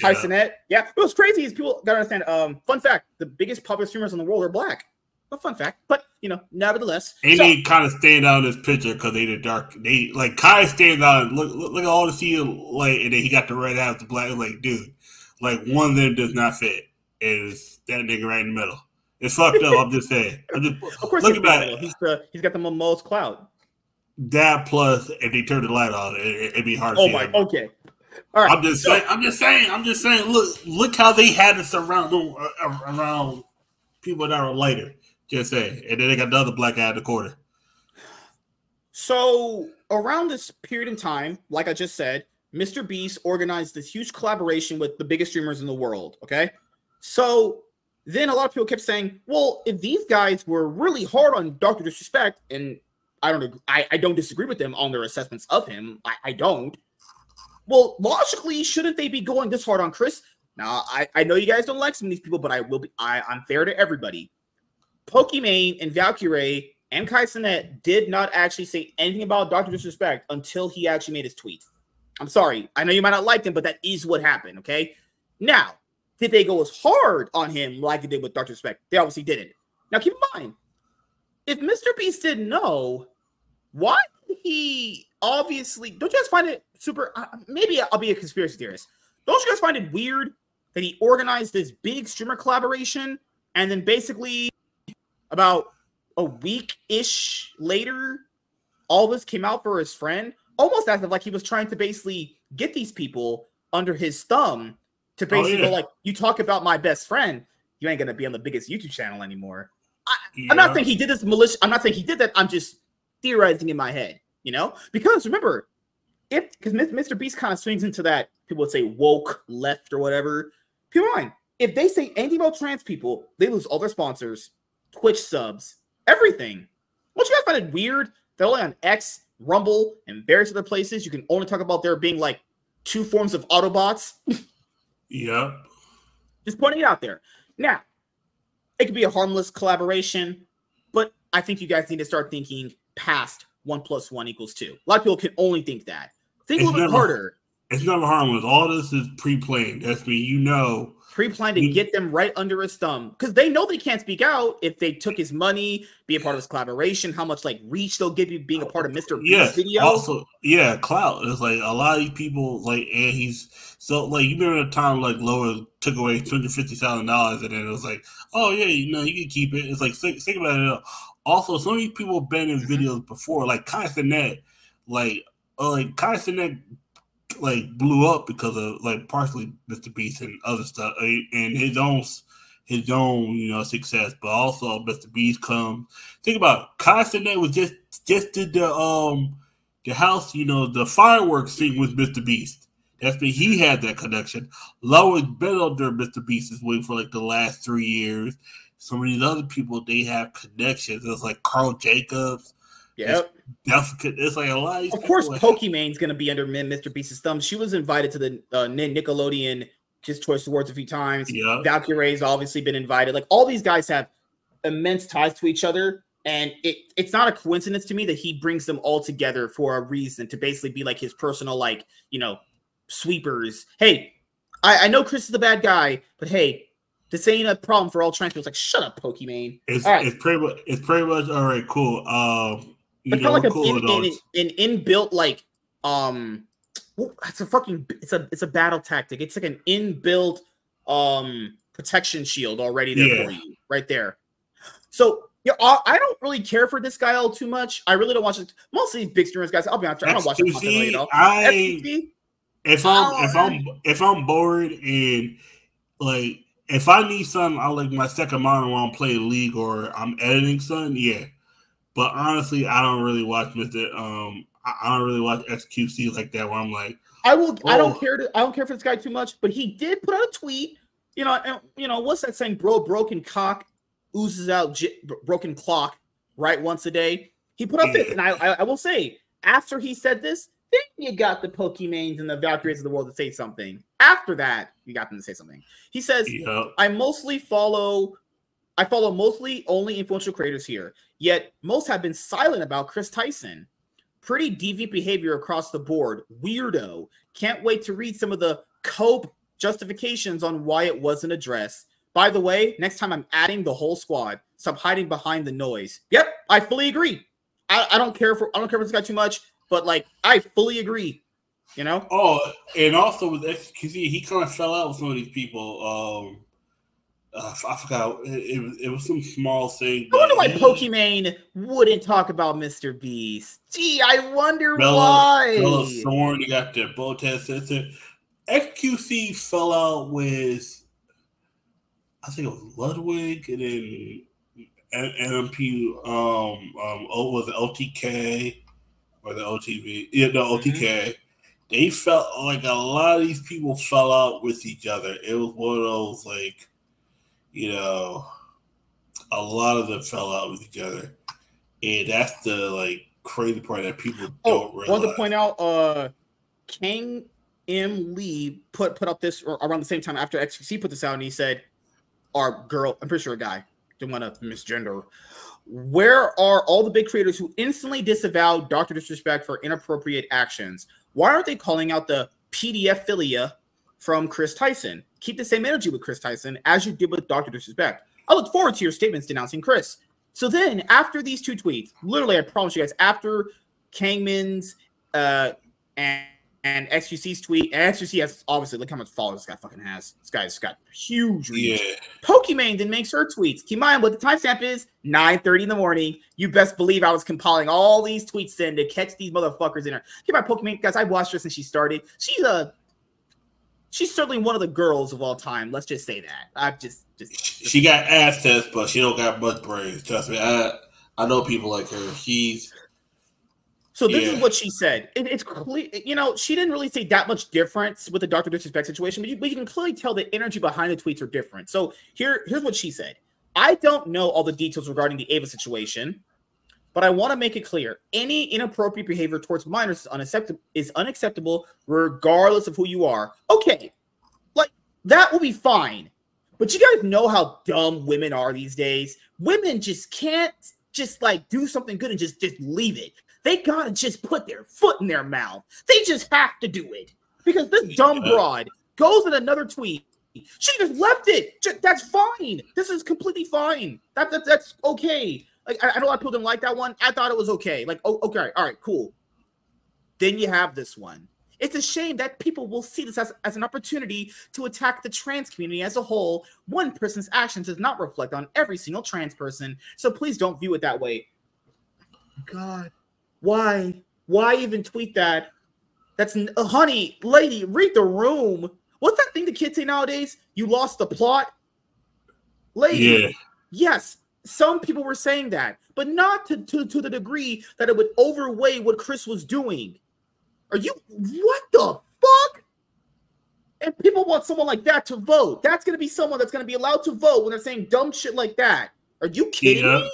Tysonet, yeah. yeah. It was crazy. Is people gotta understand. Um, fun fact: the biggest popular streamers in the world are black. A fun fact, but you know, nevertheless, and so, they kind of stand out in this picture because they the dark. They like Kai stands out. Look, look, look at all the see like, and then he got the red out, the black. Like, dude, like one of them does not fit. Is that nigga right in the middle? It's fucked up. I'm just saying. I'm just, of course, look at. He's the he's got the most clout. That plus, if they turn the light on, it, would be hard. Oh my. Okay. All right. I'm just so, saying. I'm just saying. I'm just saying. Look, look how they had us around uh, around people that are lighter. Just say, and then they got another black guy in the corner. So around this period in time, like I just said, Mr. Beast organized this huge collaboration with the biggest streamers in the world. Okay, so then a lot of people kept saying, "Well, if these guys were really hard on Doctor Disrespect," and I don't, I, I don't disagree with them on their assessments of him. I, I don't. Well, logically, shouldn't they be going this hard on Kris? Now, I, I know you guys don't like some of these people, but I will be. I, I'm fair to everybody. Pokimane and Valkyrae and Kai Cenat did not actually say anything about Dr. Disrespect until he actually made his tweet. I'm sorry. I know you might not like him, but that is what happened. Okay. Now, did they go as hard on him like they did with Dr. Disrespect? They obviously didn't. Now, keep in mind, if Mr. Beast didn't know, why he obviously don't you guys find it super? Uh, maybe I'll be a conspiracy theorist. Don't you guys find it weird that he organized this big streamer collaboration and then basically about a week ish later, all this came out for his friend, almost as if like he was trying to basically get these people under his thumb to oh, basically oh, yeah. go like, you talk about my best friend, you ain't gonna be on the biggest YouTube channel anymore. I, am not saying he did this malicious. I'm not saying he did that. I'm just theorizing in my head, you know, because remember, if because Mr. Beast kind of swings into that people would say woke left or whatever. Keep in mind, if they say anything about trans people, they lose all their sponsors, Twitch subs, everything. Don't you guys find it weird that only on X, Rumble, and various other places you can only talk about there being like two forms of Autobots? yep. Just pointing it out there. Now, it could be a harmless collaboration, but I think you guys need to start thinking past one plus one equals two. A lot of people can only think that. Think it's a little bit harder. It's never harmless. All this is pre-planned. That's me. You know pre-planned to get them right under his thumb because they know they can't speak out if they took his money, be a part of his collaboration, how much like reach they'll give you being a part of Mr. Yeah, video. Also, yeah, clout. It's like a lot of these people like, and he's so like you remember the time like Lower took away two hundred fifty thousand dollars, and then it was like, oh yeah, you know, you can keep it. It's like think, think about it. Also, so many people have been in videos before, like Kai Cenat, like uh, like Kai like blew up because of like partially Mr. Beast and other stuff and his own his own you know success, but also Mr. Beast comes. Think about it. Constantine was just just did the um the house you know the fireworks scene with Mr. Beast. That's been he had that connection. Lois been under Mr. Beast's wing for like the last three years. Some of these other people they have connections. It's like Karl Jacobs. Yep. It's, it's like a lot. Of, of course, Pokimane's going to be under Mr. Beast's thumb. She was invited to the uh, Nickelodeon Kids Choice Awards a few times. Yeah. Valkyrae's obviously been invited. Like all these guys have immense ties to each other. And it, it's not a coincidence to me that he brings them all together for a reason to basically be like his personal, like, you know, sweepers. Hey, I, I know Kris is the bad guy, but hey, this ain't a problem for all trans people. It's like, shut up, Pokimane. It's, right. it's pretty much it's pretty much all right, cool. Um you know, like an, in, in, an inbuilt like um it's a fucking it's a it's a battle tactic. It's like an inbuilt um protection shield already there yeah. for you, right there. So yeah, I don't really care for this guy all too much. I really don't watch it. Mostly big streamers guys, I'll be honest, I don't watch it really I if I'm if I'm if I'm bored and like if I need something, I like my second monitor while I'm playing League or I'm editing something, yeah. But honestly, I don't really watch Mr. Um I don't really watch XQC like that where I'm like I will oh. I don't care to I don't care for this guy too much, but he did put out a tweet. You know, and you know, what's that saying? Bro, broken cock oozes out j- broken clock, right? Once a day. He put up this, and I, I, I will say, after he said this, then you got the Pokimanes and the Valkyraes of the world to say something. After that, you got them to say something. He says, I mostly follow I follow mostly only influential creators here, yet most have been silent about Kris Tyson. Pretty deviant behavior across the board. Weirdo. Can't wait to read some of the cope justifications on why it wasn't addressed. By the way, next time I'm adding the whole squad. Stop hiding behind the noise. Yep, I fully agree. I, I don't care for I don't care if this guy too much, but like I fully agree. You know? Oh, and also with XQC, he kind of fell out with some of these people. Um uh, I forgot. It, it, it, was some small thing. I wonder why he, Pokimane wouldn't talk about Mr. Beast. Gee, I wonder Bella, why. Bella Thorne, they got their bow test system. XQC fell out with, I think it was Ludwig, and then NMP. Um, um, oh, was it OTK or the OTV? Yeah, the OTK. Mm-hmm. They felt like a lot of these people fell out with each other. It was one of those like you know, a lot of them fell out with each other, and that's the like crazy part that people oh, don't realize. Want to point out, uh, Kang M Lee put put up this or around the same time after XQC put this out, and he said, "Our girl, I'm pretty sure a guy didn't want to misgender." Where are all the big creators who instantly disavowed Dr. Disrespect for inappropriate actions? Why aren't they calling out the PDF philia from Kris Tyson? Keep the same energy with Kris Tyson as you did with Dr. Disrespect. I look forward to your statements denouncing Kris. So then, after these two tweets, literally, I promise you guys, after Kangman's uh, and, and XQC's tweet, and XQC has obviously look how much followers this guy fucking has. This guy's got huge reach. Yeah. Pokimane then makes her tweets. Keep in mind what the timestamp is 9 30 in the morning. You best believe I was compiling all these tweets then to catch these motherfuckers in her. Keep in mind, Pokimane, guys, I've watched her since she started. She's a she's certainly one of the girls of all time. Let's just say that. I just, just, just she got ass test, but she don't got much brains. Trust me, I I know people like her. She's so this yeah. is what she said. It, it's clear, you know, she didn't really say that much difference with the Doctor Disrespect situation, but you, but you can clearly tell the energy behind the tweets are different. So here, here's what she said. I don't know all the details regarding the Ava situation, but I want to make it clear: any inappropriate behavior towards minors is unacceptable. Is unacceptable, regardless of who you are. Okay, like that will be fine. But you guys know how dumb women are these days. Women just can't just like do something good and just just leave it. They gotta just put their foot in their mouth. They just have to do it because this dumb broad goes in another tweet. She just left it. That's fine. This is completely fine. That, that that's okay. Like I, I know a lot of people didn't like that one. I thought it was okay. Like, oh, okay, all right, cool. Then you have this one. It's a shame that people will see this as, as an opportunity to attack the trans community as a whole. One person's actions does not reflect on every single trans person. So please don't view it that way. God, why? Why even tweet that? That's uh, honey, lady, read the room. What's that thing the kids say nowadays? You lost the plot, lady. Yeah. Yes, some people were saying that, but not to, to, to the degree that it would overweigh what Kris was doing. Are you what the fuck? And people want someone like that to vote. That's going to be someone that's going to be allowed to vote when they're saying dumb shit like that. Are you kidding yeah. me?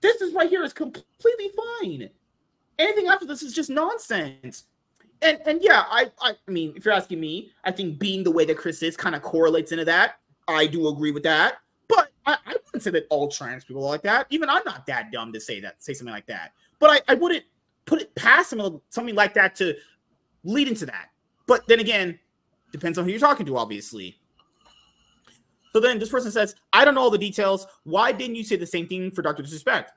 This is right here is completely fine. Anything after this is just nonsense. And and yeah, I I mean, if you're asking me, I think being the way that Kris is kind of correlates into that. I do agree with that. I, I wouldn't say that all trans people are like that. Even I'm not that dumb to say that, say something like that. But I, I wouldn't put it past some, something like that to lead into that. But then again, depends on who you're talking to, obviously. So then this person says, I don't know all the details. Why didn't you say the same thing for Dr. Disrespect?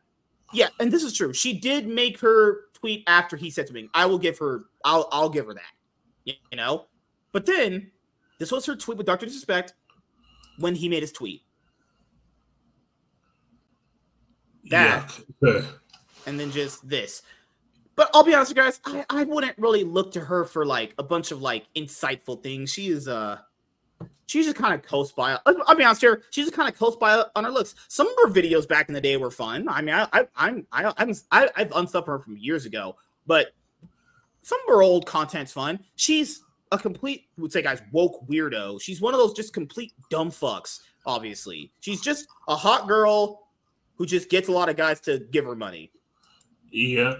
Yeah, and this is true. She did make her tweet after he said something. I will give her, I'll I'll give her that. You know? But then this was her tweet with Dr. Disrespect when he made his tweet. That yeah. and then just this. But I'll be honest with you guys, I, I wouldn't really look to her for like a bunch of like insightful things. She is uh she's just kind of close by. I'll be honest here, she's just kind of close by on her looks. Some of her videos back in the day were fun. I mean, I, I I'm I, I'm I, I've unstuffed her from years ago, but some of her old content's fun. She's a complete would say guys woke weirdo. She's one of those just complete dumb fucks. Obviously, she's just a hot girl who just gets a lot of guys to give her money. Yeah.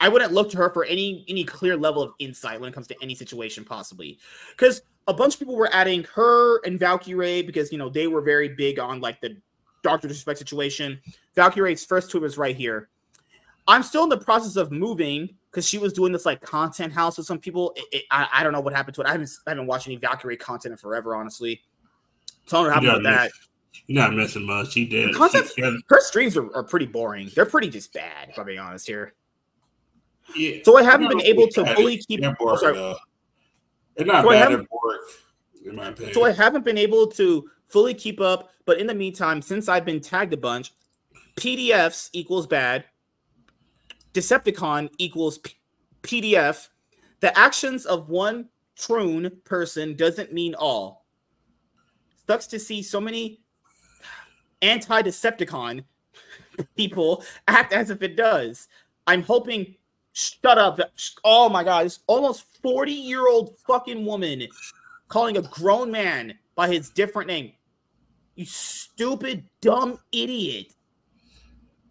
I wouldn't look to her for any any clear level of insight when it comes to any situation, possibly, because a bunch of people were adding her and Valkyrae because you know they were very big on like the Doctor Disrespect situation. Valkyrae's first tweet was right here. I'm still in the process of moving because she was doing this like content house with some people. It, it, I, I don't know what happened to it. I haven't I haven't watched any Valkyrae content in forever, honestly. So I don't know what happened with that. You're not missing much. He did. She, her streams are, are pretty boring. They're pretty just bad, if I'm being honest here. Yeah. So I haven't been able to fully keep. They're boring. They're not so bad. They're boring, in my opinion. So I haven't been able to fully keep up. But in the meantime, since I've been tagged a bunch, PDFs equals bad. Decepticon equals P- PDF. The actions of one troon person doesn't mean all. Sucks to see so many anti Decepticon people act as if it does. I'm hoping. Shut up. Oh my God. This almost 40 year old fucking woman calling a grown man by his different name. You stupid, dumb idiot.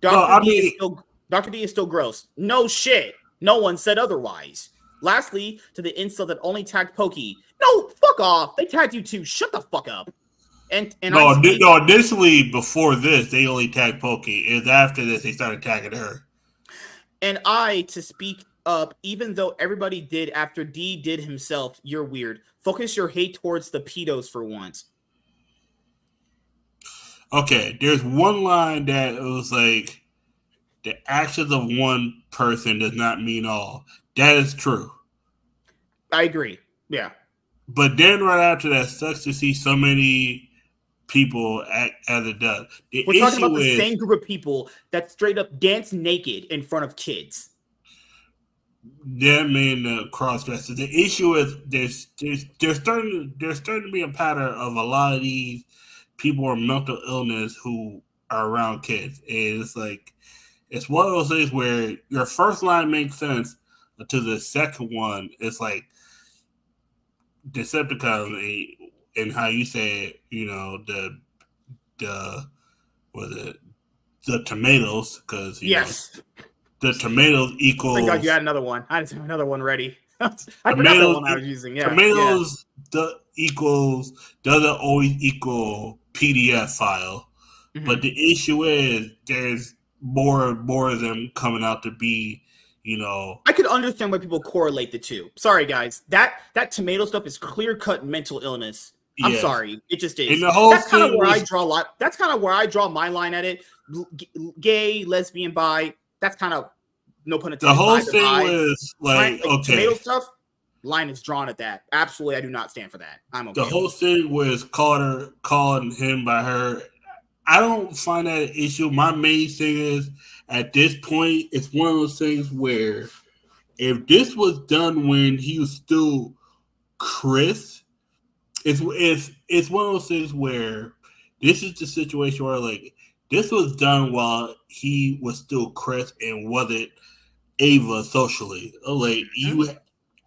Dr. D mean, is still, Dr. D is still gross. No shit. No one said otherwise. Lastly, to the insult that only tagged Pokey. No, fuck off. They tagged you too. Shut the fuck up. And and no, no, initially before this, they only tagged Pokey. It's after this they started tagging her. And I to speak up, even though everybody did after D did himself, you're weird. Focus your hate towards the pedos for once. Okay, there's one line that was like the actions of one person does not mean all. That is true. I agree. Yeah. But then right after that, sucks to see so many people at, as it does. The We're talking about the is, same group of people that straight up dance naked in front of kids. Them and the cross dressers. The issue is there's there's there's starting there's starting to be a pattern of a lot of these people with mental illness who are around kids. And it's like it's one of those things where your first line makes sense to the second one. It's like Decepticons and how you said, you know, the the was it the tomatoes because yes, know, the tomatoes equals. Thank God you had another one. I had another one ready. I tomatoes, the one I was using. Yeah, tomatoes yeah. the equals doesn't always equal PDF file, mm-hmm. but the issue is there's more and more of them coming out to be you know i could understand why people correlate the two sorry guys that that tomato stuff is clear cut mental illness I'm sorry, it just is. that's kind of where was... I draw a lot. That's kind of where I draw my line at it. Gay, lesbian, bi. That's kind of no pun intended. The whole thing was like, like okay, tomato stuff. Line is drawn at that. Absolutely, I do not stand for that. I'm okay. The whole thing was Carter calling him by her. I don't find that an issue. My main thing is at this point, it's one of those things where if this was done when he was still Kris, it's it's it's one of those things where this is the situation where like this was done while he was still Kris and wasn't Ava socially. Like you, mm-hmm.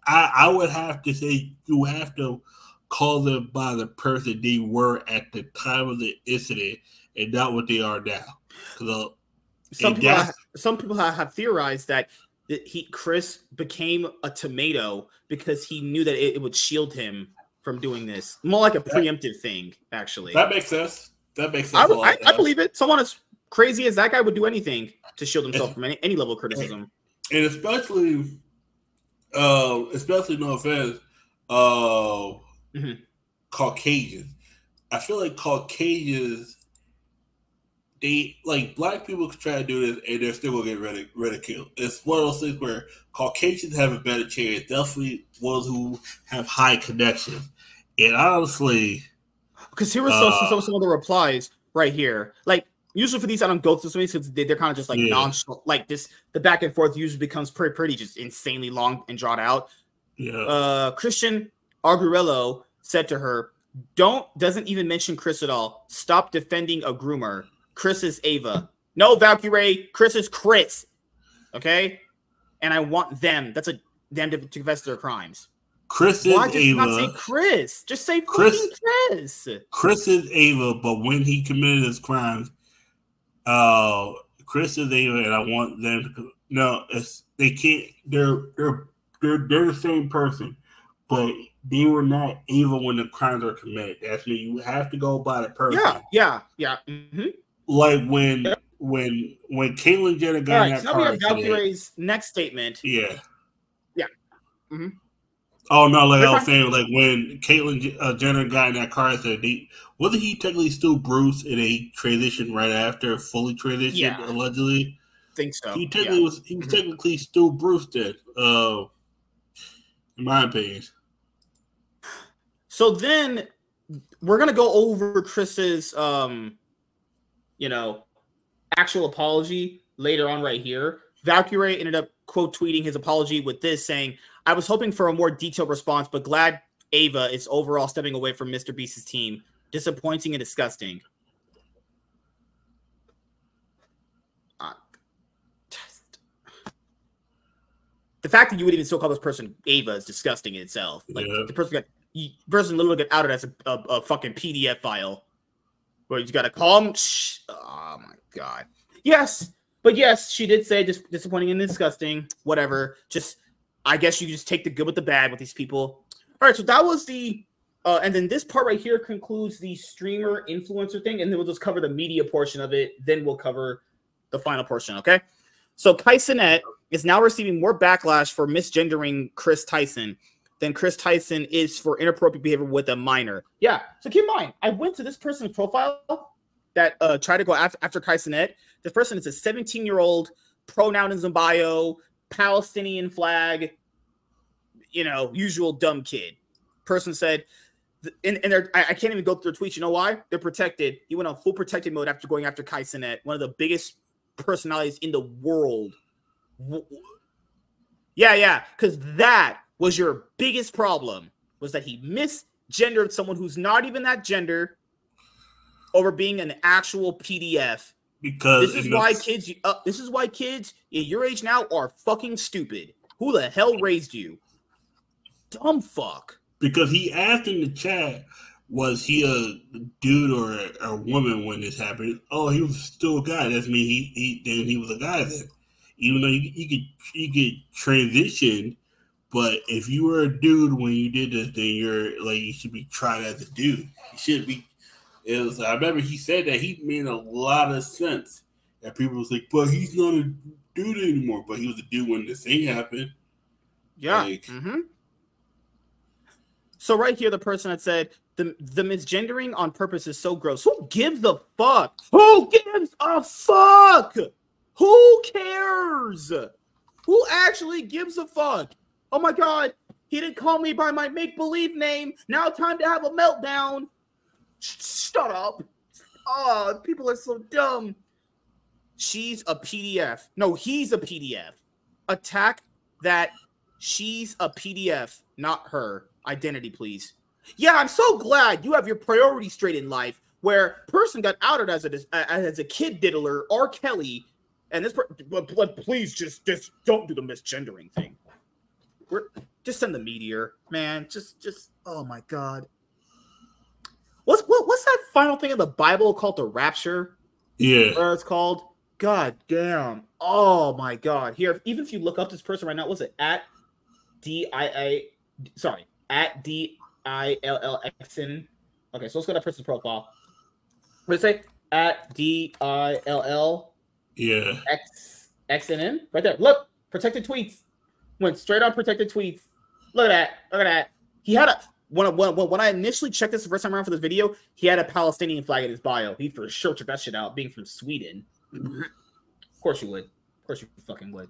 I I would have to say you have to call them by the person they were at the time of the incident and not what they are now. Uh, some people, have, some people have theorized that he Kris became a tomato because he knew that it, it would shield him from doing this. More like a preemptive thing, actually. That makes sense. That makes sense. I, I, I believe it. Someone as crazy as that guy would do anything to shield himself from any, any level of criticism. And especially, uh, especially no offense, uh, mm-hmm. Caucasians. I feel like Caucasians, they like black people try to do this and they're still gonna get ridiculed. It's one of those things where Caucasians have a better chance. Definitely ones who have high connections. And honestly, because here was uh, some, some of the replies right here. Like usually for these, I don't go through some of these because they, are kind of just like yeah. nonchalant. Like this, the back and forth usually becomes pretty, pretty just insanely long and drawn out. Yeah. Uh, Christian Arguello said to her, "Don't doesn't even mention Kris at all. Stop defending a groomer. Kris is Ava. No, Valkyrae. Kris is Kris. Okay, and I want them. That's a them to, to confess their crimes." Kris is Why just Ava. not say Kris? Just say Kris. Kris. Kris is Ava, but when he committed his crimes, uh, Kris is Ava, and I want them to. No, it's they can't. They're they're they're they're the same person, but they were not Ava when the crimes are committed. That's me. You have to go by the person. Yeah, yeah, yeah. Mm-hmm. Like when yep. when when Caitlyn Jenner got All right, in that so car. Have Valkyrae's next statement. Yeah. Yeah. Mm-hmm. Oh no, like I was saying, like when Caitlyn uh, Jenner got in that car, I said, he, wasn't he technically still Bruce in a transition right after fully transitioned, yeah. allegedly? think so. He technically yeah. was he was mm-hmm. technically still Bruce then, uh, in my opinion. So then we're gonna go over Kris's, um, you know, actual apology later on right here. Valkyrae ended up quote tweeting his apology with this saying, I was hoping for a more detailed response, but glad Ava is overall stepping away from Mr. Beast's team. Disappointing and disgusting. Uh, the fact that you would even still call this person Ava is disgusting in itself. Like yeah. the person got the person literally got outed as a, a, a fucking PDF file where you got to call him. Oh my god. Yes, but yes, she did say just disappointing and disgusting. Whatever. Just I guess you just take the good with the bad with these people. All right, so that was the uh, and then this part right here concludes the streamer influencer thing, and then we'll just cover the media portion of it. Then we'll cover the final portion. Okay. So Kai is now receiving more backlash for misgendering Kris Tyson than Kris Tyson is for inappropriate behavior with a minor. Yeah. So keep in mind, I went to this person's profile that uh, tried to go after, after Kai Cenat. This person is a 17 year old, pronoun in bio, Palestinian flag, you know, usual dumb kid. Person said, and, and they're, I, I can't even go through their tweets. You know why? They're protected. He went on full protected mode after going after Kai Cenat, one of the biggest personalities in the world. Yeah, yeah, because that was your biggest problem was that he misgendered someone who's not even that gender over being an actual PDF. Because this is why kids, uh, this is why kids at your age now are fucking stupid. Who the hell raised you? Dumb fuck. Because he asked in the chat, was he a dude or a, a woman when this happened? Oh, he was still a guy. That's mean he, he then he was a guy then. Even though you, you could you could transition, but if you were a dude when you did this, then you're like you should be tried as a dude. You should be was I remember he said that he made a lot of sense. And people was like, but he's not a dude anymore. But he was a dude when the thing happened. Yeah. Like, mm-hmm. So right here, the person that said the the misgendering on purpose is so gross. Who gives a fuck? Who gives a fuck? Who cares? Who actually gives a fuck? Oh my god, he didn't call me by my make believe name. Now time to have a meltdown. Shut up. Oh, people are so dumb. She's a PDF. No, he's a PDF. Attack that she's a PDF, not her. Identity, please. Yeah, I'm so glad you have your priorities straight in life. Where person got outed as a as a kid diddler, R. Kelly, and this. But, but please just just don't do the misgendering thing. We're just send the meteor, man. Just just oh my god. What's what, what's that final thing in the Bible called the rapture? Yeah, Where it's called. God damn. Oh my god. Here, even if you look up this person right now, what's it at D I A? Sorry, at D I L L X N. Okay, so let's go to that person's profile. What did it say? At D I L L yeah. X X N N. Right there. Look, protected tweets. Went straight on protected tweets. Look at that. Look at that. He had a when, when, when I initially checked this the first time around for this video, he had a Palestinian flag in his bio. He for sure took that shit out, being from Sweden. of course you would. Of course you fucking would.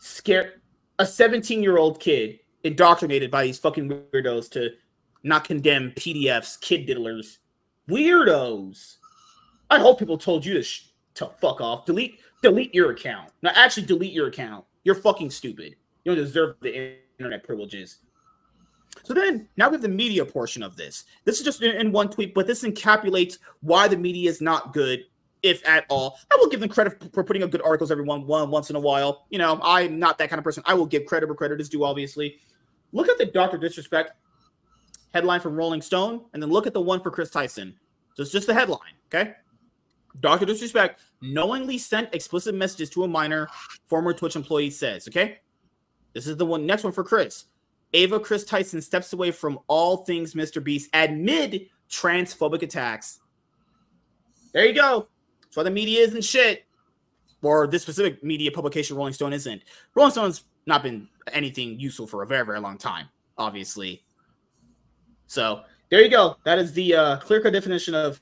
Scare a 17 year old kid indoctrinated by these fucking weirdos to not condemn PDFs, kid diddlers, weirdos. I hope people told you to sh- to fuck off. Delete delete your account. Now actually delete your account. You're fucking stupid. You don't deserve the internet privileges. So then now we have the media portion of this. This is just in, one tweet, but this encapsulates why the media is not good, if at all. I will give them credit for putting up good articles every one, one once in a while. You know, I'm not that kind of person. I will give credit where credit is due, obviously. Look at the Dr. Disrespect headline from Rolling Stone, and then look at the one for Kris Tyson. So it's just the headline, okay? Dr. Disrespect knowingly sent explicit messages to a minor, former Twitch employee says, okay? This is the one next one for Kris. Ava Kris Tyson steps away from all things Mr. Beast amid transphobic attacks. There you go. That's the media isn't shit. Or this specific media publication, Rolling Stone, isn't. Rolling Stone's not been anything useful for a very, very long time, obviously. So there you go. That is the uh, clear cut definition of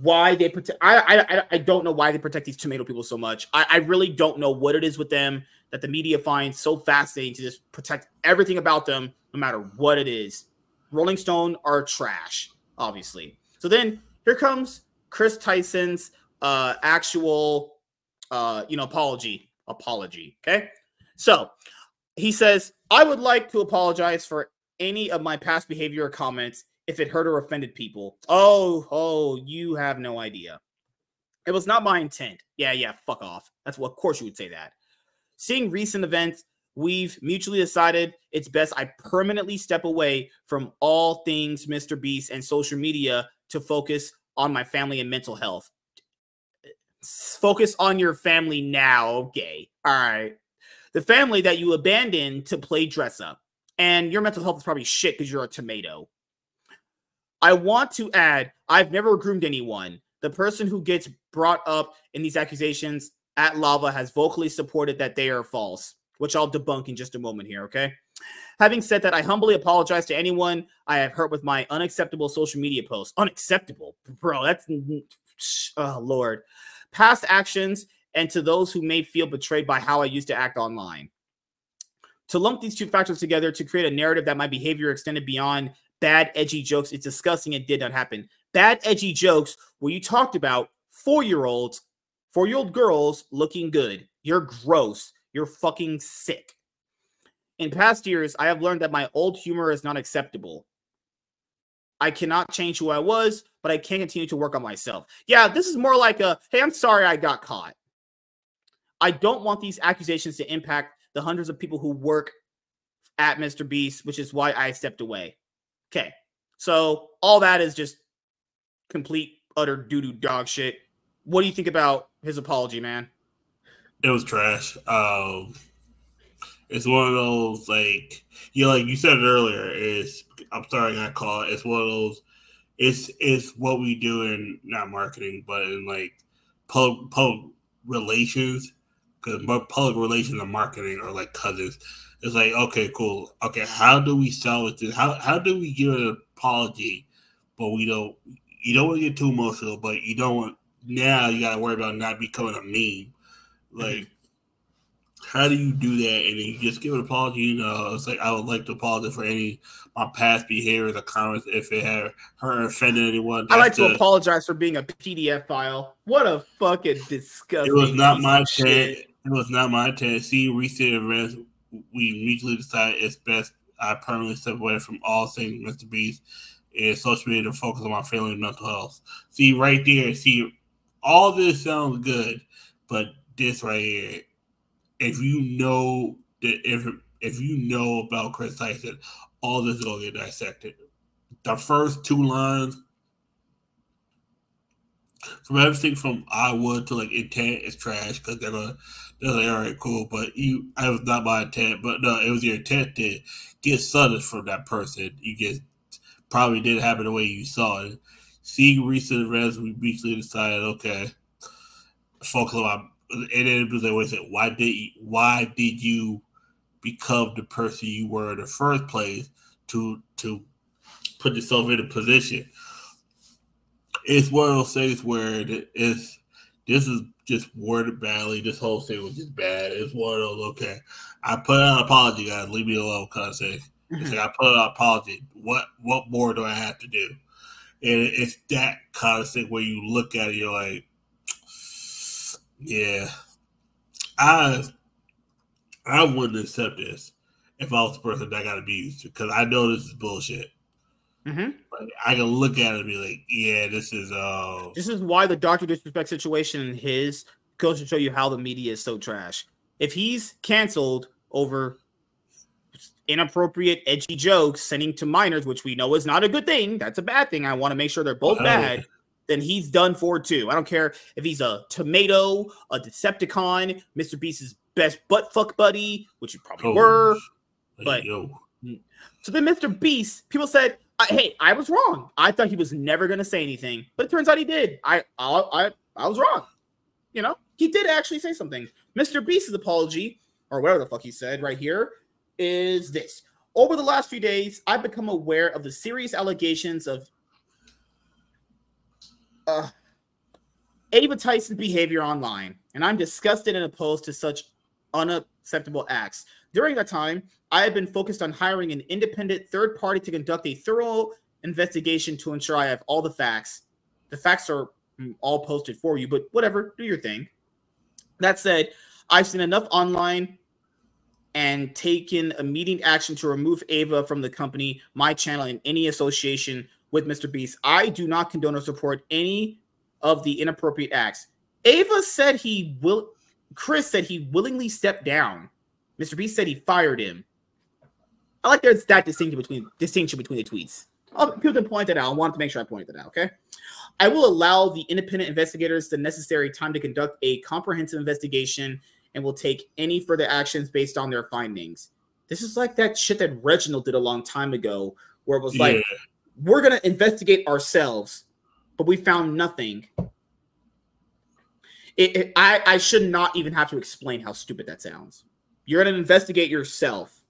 why they protect. I, I I don't know why they protect these tomato people so much. I, I really don't know what it is with them that the media finds so fascinating to just protect everything about them, no matter what it is. Rolling Stone are trash, obviously. So then here comes Kris Tyson's uh, actual, uh, you know, apology. Apology. Okay. So he says, I would like to apologize for any of my past behavior or comments if it hurt or offended people. Oh, oh, you have no idea. It was not my intent. Yeah, yeah, fuck off. That's what, of course, you would say that. Seeing recent events, we've mutually decided it's best I permanently step away from all things Mr. Beast and social media to focus on my family and mental health. Focus on your family now, okay? All right. The family that you abandoned to play dress up. And your mental health is probably shit because you're a tomato. I want to add, I've never groomed anyone. The person who gets brought up in these accusations at Lava has vocally supported that they are false, which I'll debunk in just a moment here, okay? Having said that, I humbly apologize to anyone I have hurt with my unacceptable social media posts. Unacceptable, bro. That's mm, oh Lord. Past actions and to those who may feel betrayed by how I used to act online. To lump these two factors together to create a narrative that my behavior extended beyond bad, edgy jokes. It's disgusting. It did not happen. Bad, edgy jokes where you talked about four year olds, four year old girls looking good. You're gross. You're fucking sick. In past years, I have learned that my old humor is not acceptable. I cannot change who I was, but I can continue to work on myself. Yeah, this is more like a hey, I'm sorry I got caught. I don't want these accusations to impact the hundreds of people who work at Mr. Beast, which is why I stepped away. Okay. So all that is just complete utter doo doo dog shit. What do you think about his apology, man? It was trash. Um it's one of those like you know, like you said it earlier, is I'm sorry I call it. It's one of those it's it's what we do in not marketing, but in like public, public relations because public relations and marketing are like cousins. It's like, okay, cool. Okay, how do we salvage this? How how do we give an apology, but we don't you don't want to get too emotional, but you don't want now you gotta worry about not becoming a meme. Like mm-hmm. how do you do that and then you just give an apology? You know, it's like I would like to apologize for any my past behaviors or comments if it had hurt offended anyone. I like to, to, apologize for being a PDF file. What a fucking disgusting. It was not my intent. It was not my intent. See, recent events, we mutually decided it's best I permanently step away from all things Mr. Beast and social media to focus on my family and mental health. See, right there, see, all this sounds good, but this right here, if you know that if if you know about Kris Tyson, all this is gonna get dissected. The first two lines from everything from I would to like intent is trash because they're gonna they're like, all right, cool, but you I was not my intent, but no, it was your intent to get something from that person. You get probably didn't happen the way you saw it. Seeing recent events, we mutually decided, okay, focus on and then it was like, why did you, why did you become the person you were in the first place to to put yourself in a position? It's one of those things where it's this is just worded badly. This whole thing was just bad. It's one of those okay. I put out an apology, guys. Leave me alone, kind of thing. It's like I put out an apology. What what more do I have to do? And it's that kind of thing where you look at it, you're like, yeah, I I wouldn't accept this if I was the person that got abused because I know this is bullshit. Mm-hmm. I can look at it and be like, yeah, this is uh This is why the Doctor Disrespect situation and his goes to show you how the media is so trash. If he's canceled over inappropriate, edgy jokes sending to minors, which we know is not a good thing, that's a bad thing. I want to make sure they're both bad then he's done for too. I don't care if he's a tomato, a Decepticon, Mr. Beast's best butt fuck buddy, which you probably oh, were. But yo. so then Mr. Beast, people said, "Hey, I was wrong. I thought he was never going to say anything, but it turns out he did. I, I, I, I was wrong. You know, he did actually say something. Mr. Beast's apology, or whatever the fuck he said, right here, is this." Over the last few days, I've become aware of the serious allegations of uh, Ava Tyson's behavior online, and I'm disgusted and opposed to such unacceptable acts. During that time, I have been focused on hiring an independent third party to conduct a thorough investigation to ensure I have all the facts. The facts are mm, all posted for you, but whatever, do your thing. That said, I've seen enough online and taken immediate action to remove Ava from the company, my channel, and any association with Mr. Beast. I do not condone or support any of the inappropriate acts. Ava said he will. Kris said he willingly stepped down. Mr. Beast said he fired him. I like there's that distinction between distinction between the tweets. I'll, people can point that out. I wanted to make sure I pointed that out. Okay. I will allow the independent investigators the necessary time to conduct a comprehensive investigation and will take any further actions based on their findings. This is like that shit that Reginald did a long time ago, where it was yeah. like we're going to investigate ourselves, but we found nothing. It, it, I, I should not even have to explain how stupid that sounds. You're going to investigate yourself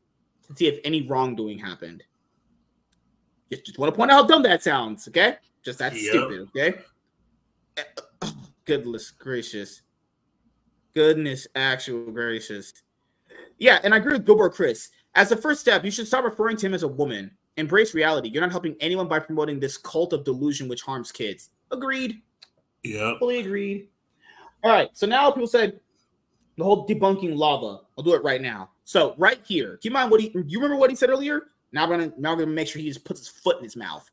to see if any wrongdoing happened. Just, just want to point out how dumb that sounds, okay? Just that's yep. stupid, okay? Eh, oh, goodness gracious. Goodness actual gracious. Yeah, and I agree with Billboard Chris. As a first step, you should stop referring to him as a woman. Embrace reality. You're not helping anyone by promoting this cult of delusion which harms kids. Agreed. Yeah. Fully agreed. All right. So now people said the whole debunking lava. I'll do it right now. So right here, keep in mind what he you remember what he said earlier? Now I'm gonna now I'm gonna make sure he just puts his foot in his mouth.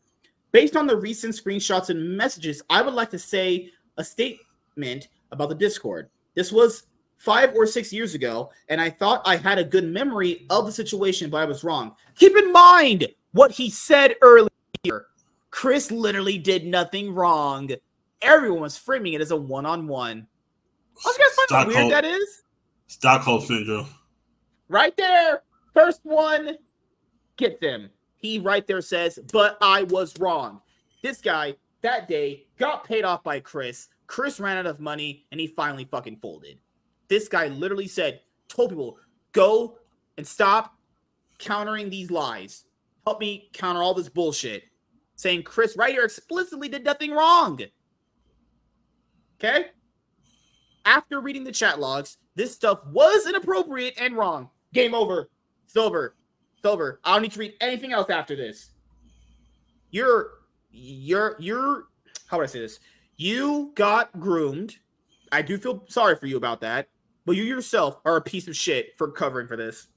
Based on the recent screenshots and messages, I would like to say a statement about the Discord. This was five or six years ago, and I thought I had a good memory of the situation, but I was wrong. Keep in mind, what he said earlier. Kris literally did nothing wrong. Everyone was framing it as a one on one. You guys find how weird that is? Stockholm syndrome. Right there. First one get them. He right there says, but I was wrong. This guy that day got paid off by Kris. Kris ran out of money and he finally fucking folded. This guy literally said, told people, go and stop countering these lies help me counter all this bullshit. Saying Kris right here explicitly did nothing wrong. Okay? After reading the chat logs, this stuff was inappropriate and wrong. Game over. It's over. It's over. I don't need to read anything else after this. You're you're you're how would I say this? You got groomed. I do feel sorry for you about that. but you yourself are a piece of shit for covering for this.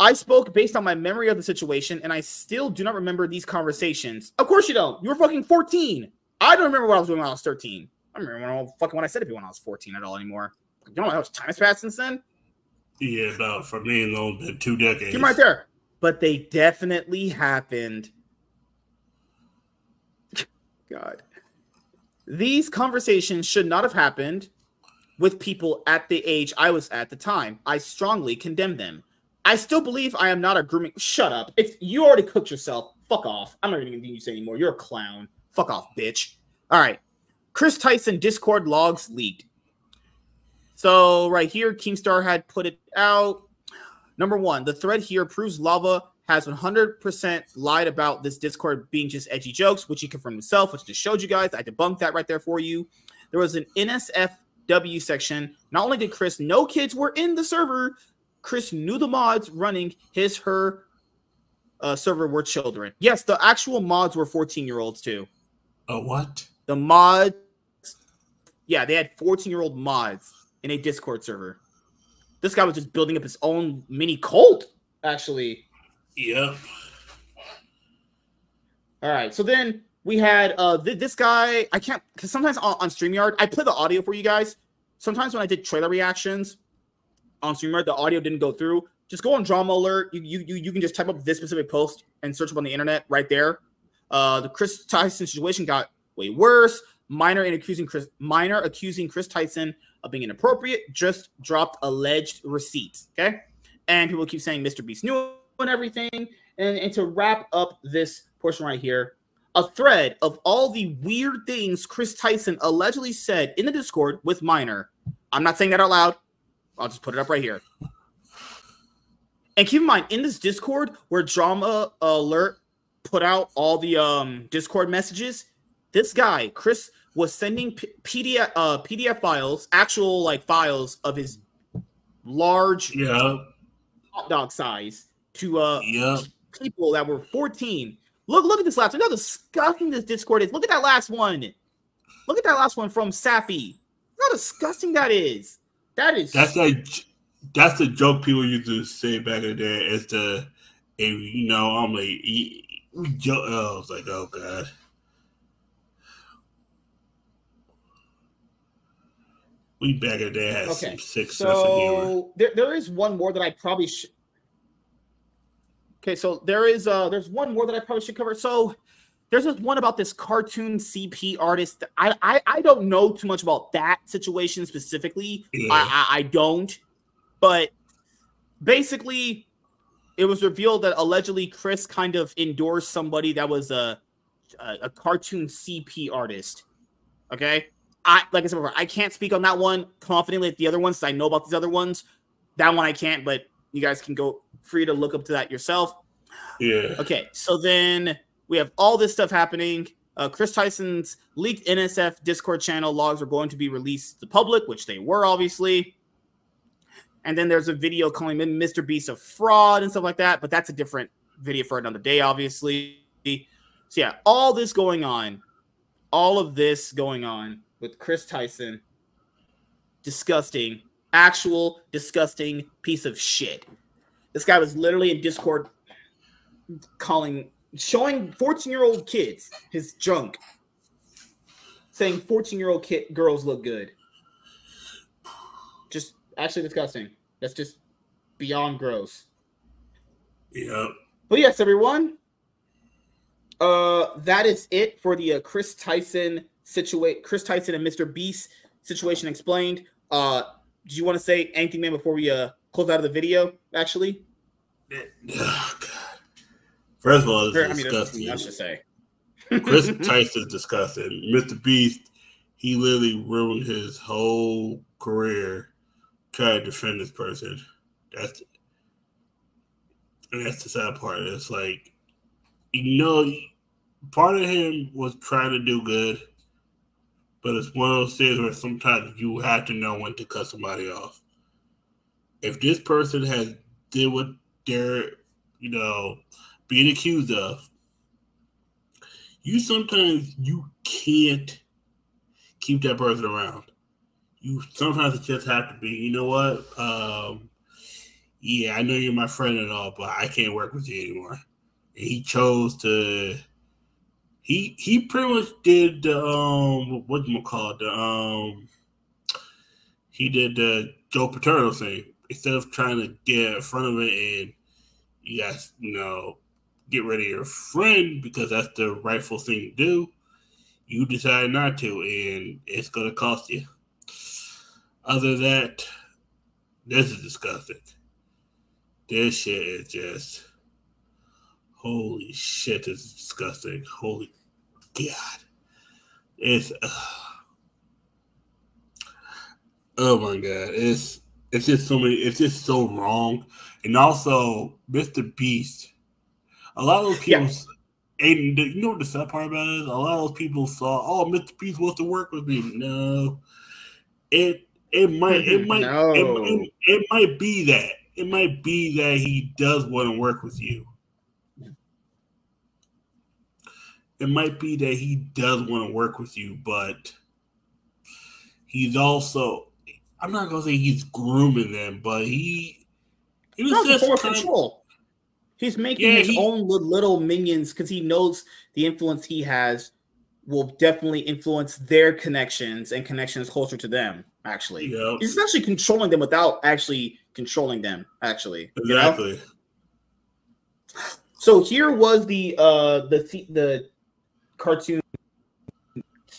I spoke based on my memory of the situation, and I still do not remember these conversations. Of course you don't. You were fucking 14. I don't remember what I was doing when I was 13. I don't remember when I, fucking when I said it when I was 14 at all anymore. You know how much time has passed since then? Yeah, about for me, in been two decades. You're right there. But they definitely happened. God. These conversations should not have happened with people at the age I was at the time. I strongly condemn them. I still believe I am not a grooming. Shut up. If you already cooked yourself, fuck off. I'm not even gonna you say anymore. You're a clown. Fuck off, bitch. All right. Kris Tyson Discord logs leaked. So right here, Keemstar had put it out. Number one, the thread here proves Lava has 100% lied about this Discord being just edgy jokes, which he confirmed himself, which just showed you guys. I debunked that right there for you. There was an NSFW section. Not only did Kris know kids were in the server, Kris knew the mods running his her uh, server were children. Yes, the actual mods were 14 year olds too. A what? The mods, yeah, they had 14 year old mods in a Discord server. This guy was just building up his own mini cult, actually. Yep. All right. So then we had uh th- this guy. I can't because sometimes on, on StreamYard I play the audio for you guys. Sometimes when I did trailer reactions on StreamYard, the audio didn't go through. Just go on Drama Alert. You you you, you can just type up this specific post and search up on the internet right there. Uh, the Kris Tyson situation got way worse. Minor in accusing Kris minor accusing Kris Tyson of being inappropriate. Just dropped alleged receipts. Okay, and people keep saying Mr. Beast knew and everything. And, and to wrap up this portion right here, a thread of all the weird things Kris Tyson allegedly said in the Discord with Minor. I'm not saying that out loud. I'll just put it up right here. And keep in mind, in this Discord where Drama Alert put out all the um, Discord messages, this guy Kris was sending P- PDF uh, PDF files, actual like files of his large yeah. hot dog size to uh yep. people that were 14. Look, look at this last one. Look how disgusting this Discord is. Look at that last one. Look at that last one from Safi. Look how disgusting that is. That is that's like that's the joke people used to say back in the day. Is the if you know I'm like oh, I was like oh god. We back in the day had okay. some sick so stuff in here. There, there is one more that I probably should Okay, so there is uh there's one more that I probably should cover. So there's this one about this cartoon CP artist. I I, I don't know too much about that situation specifically. Yeah. I, I I don't, but basically, it was revealed that allegedly Kris kind of endorsed somebody that was a a, a cartoon CP artist. Okay, I like I said before, I can't speak on that one confidently. Like the other ones, I know about these other ones. That one I can't, but you guys can go free to look up to that yourself. Yeah. Okay, so then we have all this stuff happening. Uh, Kris Tyson's leaked NSF Discord channel logs are going to be released to the public, which they were obviously. And then there's a video calling him Mr. Beast a fraud and stuff like that, but that's a different video for another day, obviously. So yeah, all this going on, all of this going on with Kris Tyson. Disgusting actual disgusting piece of shit. This guy was literally in Discord calling, showing 14 year old kids his junk, saying 14 year old kid girls look good. Just actually disgusting. That's just beyond gross. Yep. But yes, everyone. Uh, that is it for the uh, Kris Tyson situation. Kris Tyson and Mr. Beast situation explained. Uh, do you want to say anything, man, before we uh close out of the video? Actually, oh, God. First of all, it's I mean, disgusting. I should say. Kris Tyson's disgusting. Mr. Beast, he literally ruined his whole career trying to defend this person. That's and that's the sad part. It's like you know, part of him was trying to do good but it's one of those things where sometimes you have to know when to cut somebody off. If this person has did what they're, you know, being accused of, you sometimes you can't keep that person around. you sometimes it just have to be. You know what? Um, yeah, I know you're my friend and all, but I can't work with you anymore. And he chose to. He he pretty much did the um what you call it the um he did the Joe Paterno thing instead of trying to get in front of it and you guys you know get rid of your friend because that's the rightful thing to do. You decide not to, and it's gonna cost you. Other than that, this is disgusting. This shit is just holy shit. This is disgusting. Holy god, it's uh, oh my god. It's it's just so many. It's just so wrong, and also Mr. Beast. A lot of those people. Yeah. And you know what the sad part about it is? A lot of those people saw, oh, Mr. Beast wants to work with me. No, it it might it might no. it, it, it might be that it might be that he does want to work with you. It might be that he does want to work with you, but he's also I'm not gonna say he's grooming them, but he he was just for control. Of, he's making yeah, his he, own little minions because he knows the influence he has will definitely influence their connections and connections closer to them. Actually, yep. he's actually controlling them without actually controlling them. Actually, exactly. You know? So here was the uh the the cartoon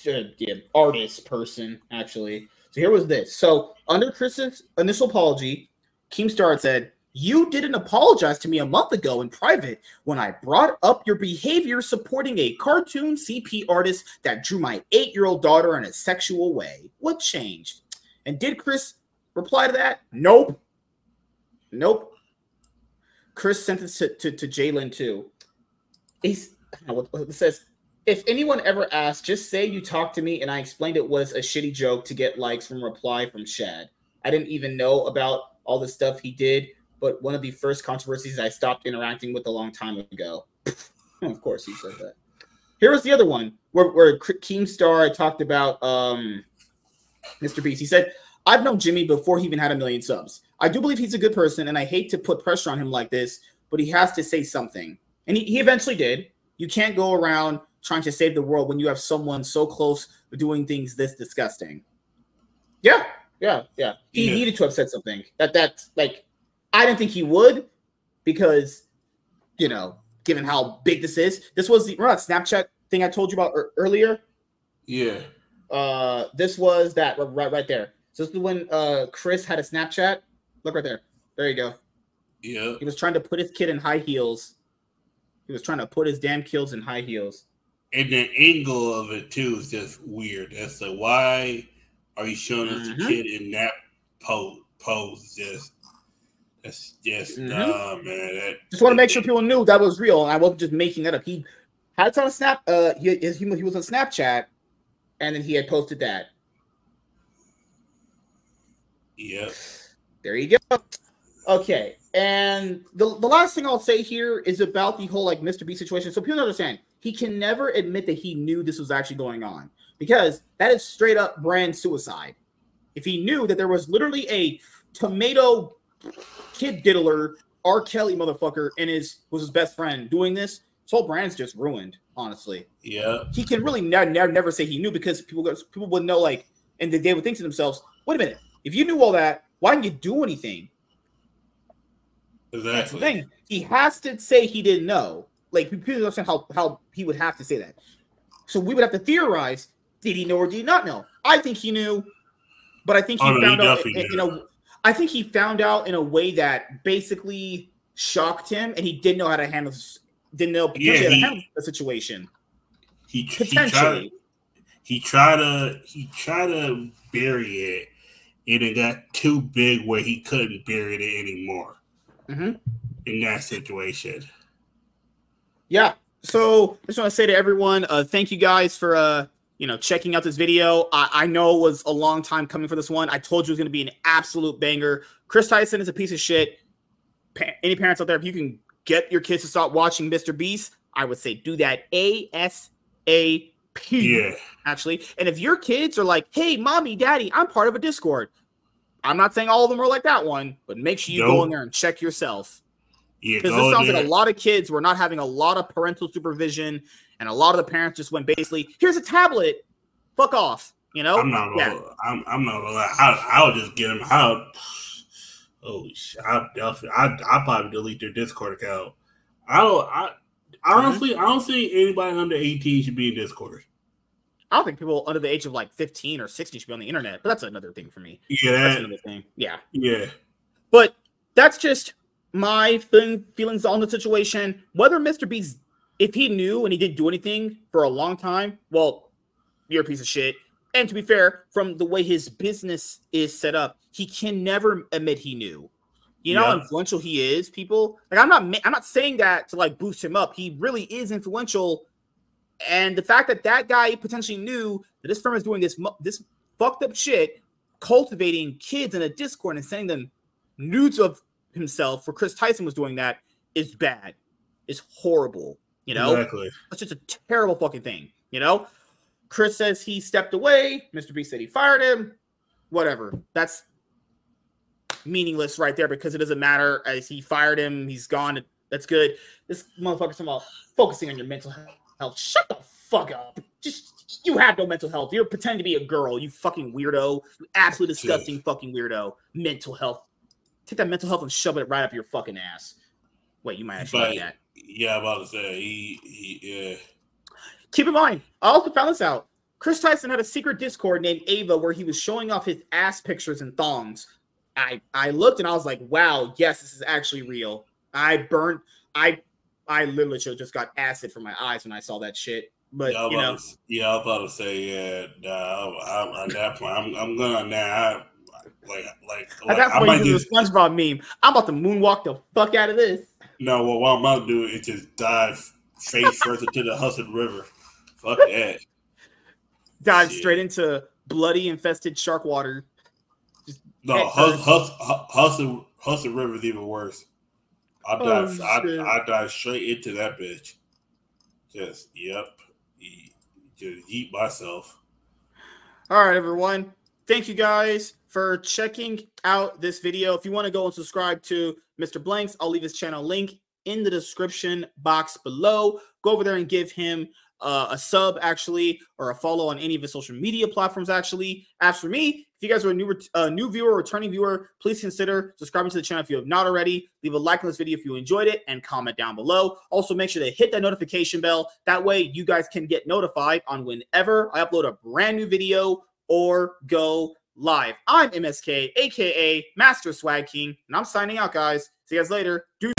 uh, yeah, artist person actually. So here was this. So under Kris's initial apology, Keemstar said, you didn't apologize to me a month ago in private when I brought up your behavior supporting a cartoon CP artist that drew my eight year old daughter in a sexual way. What changed? And did Kris reply to that? Nope. Nope. Kris sent this to, to, to Jalen too. He's what it says. If anyone ever asks, just say you talked to me and I explained it was a shitty joke to get likes from reply from Shad. I didn't even know about all the stuff he did but one of the first controversies I stopped interacting with a long time ago. of course, he said that. Here was the other one where, where Keemstar talked about um, Mr. Beast. He said, I've known Jimmy before he even had a million subs. I do believe he's a good person, and I hate to put pressure on him like this, but he has to say something. And he, he eventually did. You can't go around trying to save the world when you have someone so close doing things this disgusting. Yeah, yeah, yeah. He yeah. needed to have said something. That that's like I didn't think he would because, you know, given how big this is, this was the right, Snapchat thing I told you about er- earlier. Yeah. Uh, this was that right right there. So this is when uh Kris had a Snapchat. Look right there. There you go. Yeah. He was trying to put his kid in high heels. He was trying to put his damn kills in high heels. And the angle of it too is just weird. That's like why are you showing us mm-hmm. the kid in that pose? Pose just that's just mm-hmm. nah, man. That, just want to make sure people knew that was real, and I wasn't just making that up. He had it on Snap. Uh, he, he he was on Snapchat, and then he had posted that. Yep. There you go. Okay, and the the last thing I'll say here is about the whole like Mr. B situation. So people understand he can never admit that he knew this was actually going on because that is straight up brand suicide. If he knew that there was literally a tomato kid diddler, R. Kelly motherfucker, and his was his best friend doing this, his whole brand's just ruined. Honestly, yeah. He can really never, never, never say he knew because people people would know like, and they would think to themselves, "Wait a minute, if you knew all that, why didn't you do anything?" Exactly. That's the thing. He has to say he didn't know. Like people understand how how he would have to say that. So we would have to theorize: Did he know or did he not know? I think he knew, but I think he oh, found he out. You know, I think he found out in a way that basically shocked him, and he didn't know how to handle didn't know potentially yeah, he, how to handle the situation. He potentially he tried, he tried to he tried to bury it, and it got too big where he couldn't bury it anymore. Mm-hmm. In that situation. Yeah. So I just want to say to everyone, uh, thank you guys for uh, you know, checking out this video. I, I know it was a long time coming for this one. I told you it was going to be an absolute banger. Kris Tyson is a piece of shit. Pa- any parents out there, if you can get your kids to stop watching Mr. Beast, I would say do that ASAP. Yeah. Actually, and if your kids are like, "Hey, mommy, daddy, I'm part of a Discord," I'm not saying all of them are like that one, but make sure you go in there and check yourself. Because this sounds there. like a lot of kids were not having a lot of parental supervision, and a lot of the parents just went basically, "Here's a tablet, fuck off." You know? I'm not Yeah. gonna. I'm, I'm not gonna. lie. I, I'll just get them out. Oh shit! I definitely. I I probably delete their Discord account. I don't. I honestly, I don't think anybody under 18 should be in Discord. I don't think people under the age of like 15 or 16 should be on the internet, but that's another thing for me. Yeah. That's another thing. Yeah. yeah. But that's just my thing, feelings on the situation. Whether Mr. Beast, if he knew and he didn't do anything for a long time, well, you're a piece of shit. And to be fair, from the way his business is set up, he can never admit he knew. You know how influential he is, people. Like I'm not, I'm not saying that to like boost him up. He really is influential, and the fact that that guy potentially knew that this firm is doing this, this fucked up shit, cultivating kids in a Discord and sending them nudes of himself, for Kris Tyson was doing that, is bad. Is horrible. You know, Exactly. that's just a terrible fucking thing. You know, Kris says he stepped away. Mr. B said he fired him. Whatever. That's meaningless right there because it doesn't matter. As he fired him, he's gone. That's good. This motherfucker's talking about focusing on your mental health. Shut the fuck up. Just you have no mental health. You're pretending to be a girl. You fucking weirdo. You absolutely disgusting fucking weirdo. Mental health. Take that mental health and shove it right up your fucking ass. Wait, you might actually But- that. Yeah, I'm about to say he. he yeah. Keep in mind, I also found this out. Kris Tyson had a secret Discord named Ava where he was showing off his ass pictures and thongs. I I looked and I was like, wow, yes, this is actually real. I burned I I literally just got acid from my eyes when I saw that shit. But yeah, I'm you know, about to, yeah, I'm about to say yeah. Nah, I'm, I'm, at that point, I'm, I'm gonna now. I, like, like, like I might you do just the SpongeBob meme. I'm about to moonwalk the fuck out of this. no. Well, what I'm about to do is just dive face first into the Hudson River. Fuck that. Dive Shit. straight into bloody infested shark water. No, first. Hus- Hudson Hudson River is even worse. I Oh, dive, I, shit. I dive straight into that bitch. Just yep, just eat myself. All right, everyone. Thank you guys for checking out this video. If you want to go and subscribe to Mr. Blanks, I'll leave his channel link in the description box below. Go over there and give him uh, a sub, actually, or a follow on any of his social media platforms. Actually, as for me, if you guys are a new uh, new viewer, returning viewer, please consider subscribing to the channel if you have not already. Leave a like on this video if you enjoyed it, and comment down below. Also, make sure to hit that notification bell. That way, you guys can get notified on whenever I upload a brand new video or go live. I'm MSK, aka Master Swag King, and I'm signing out, guys. See you guys later. Do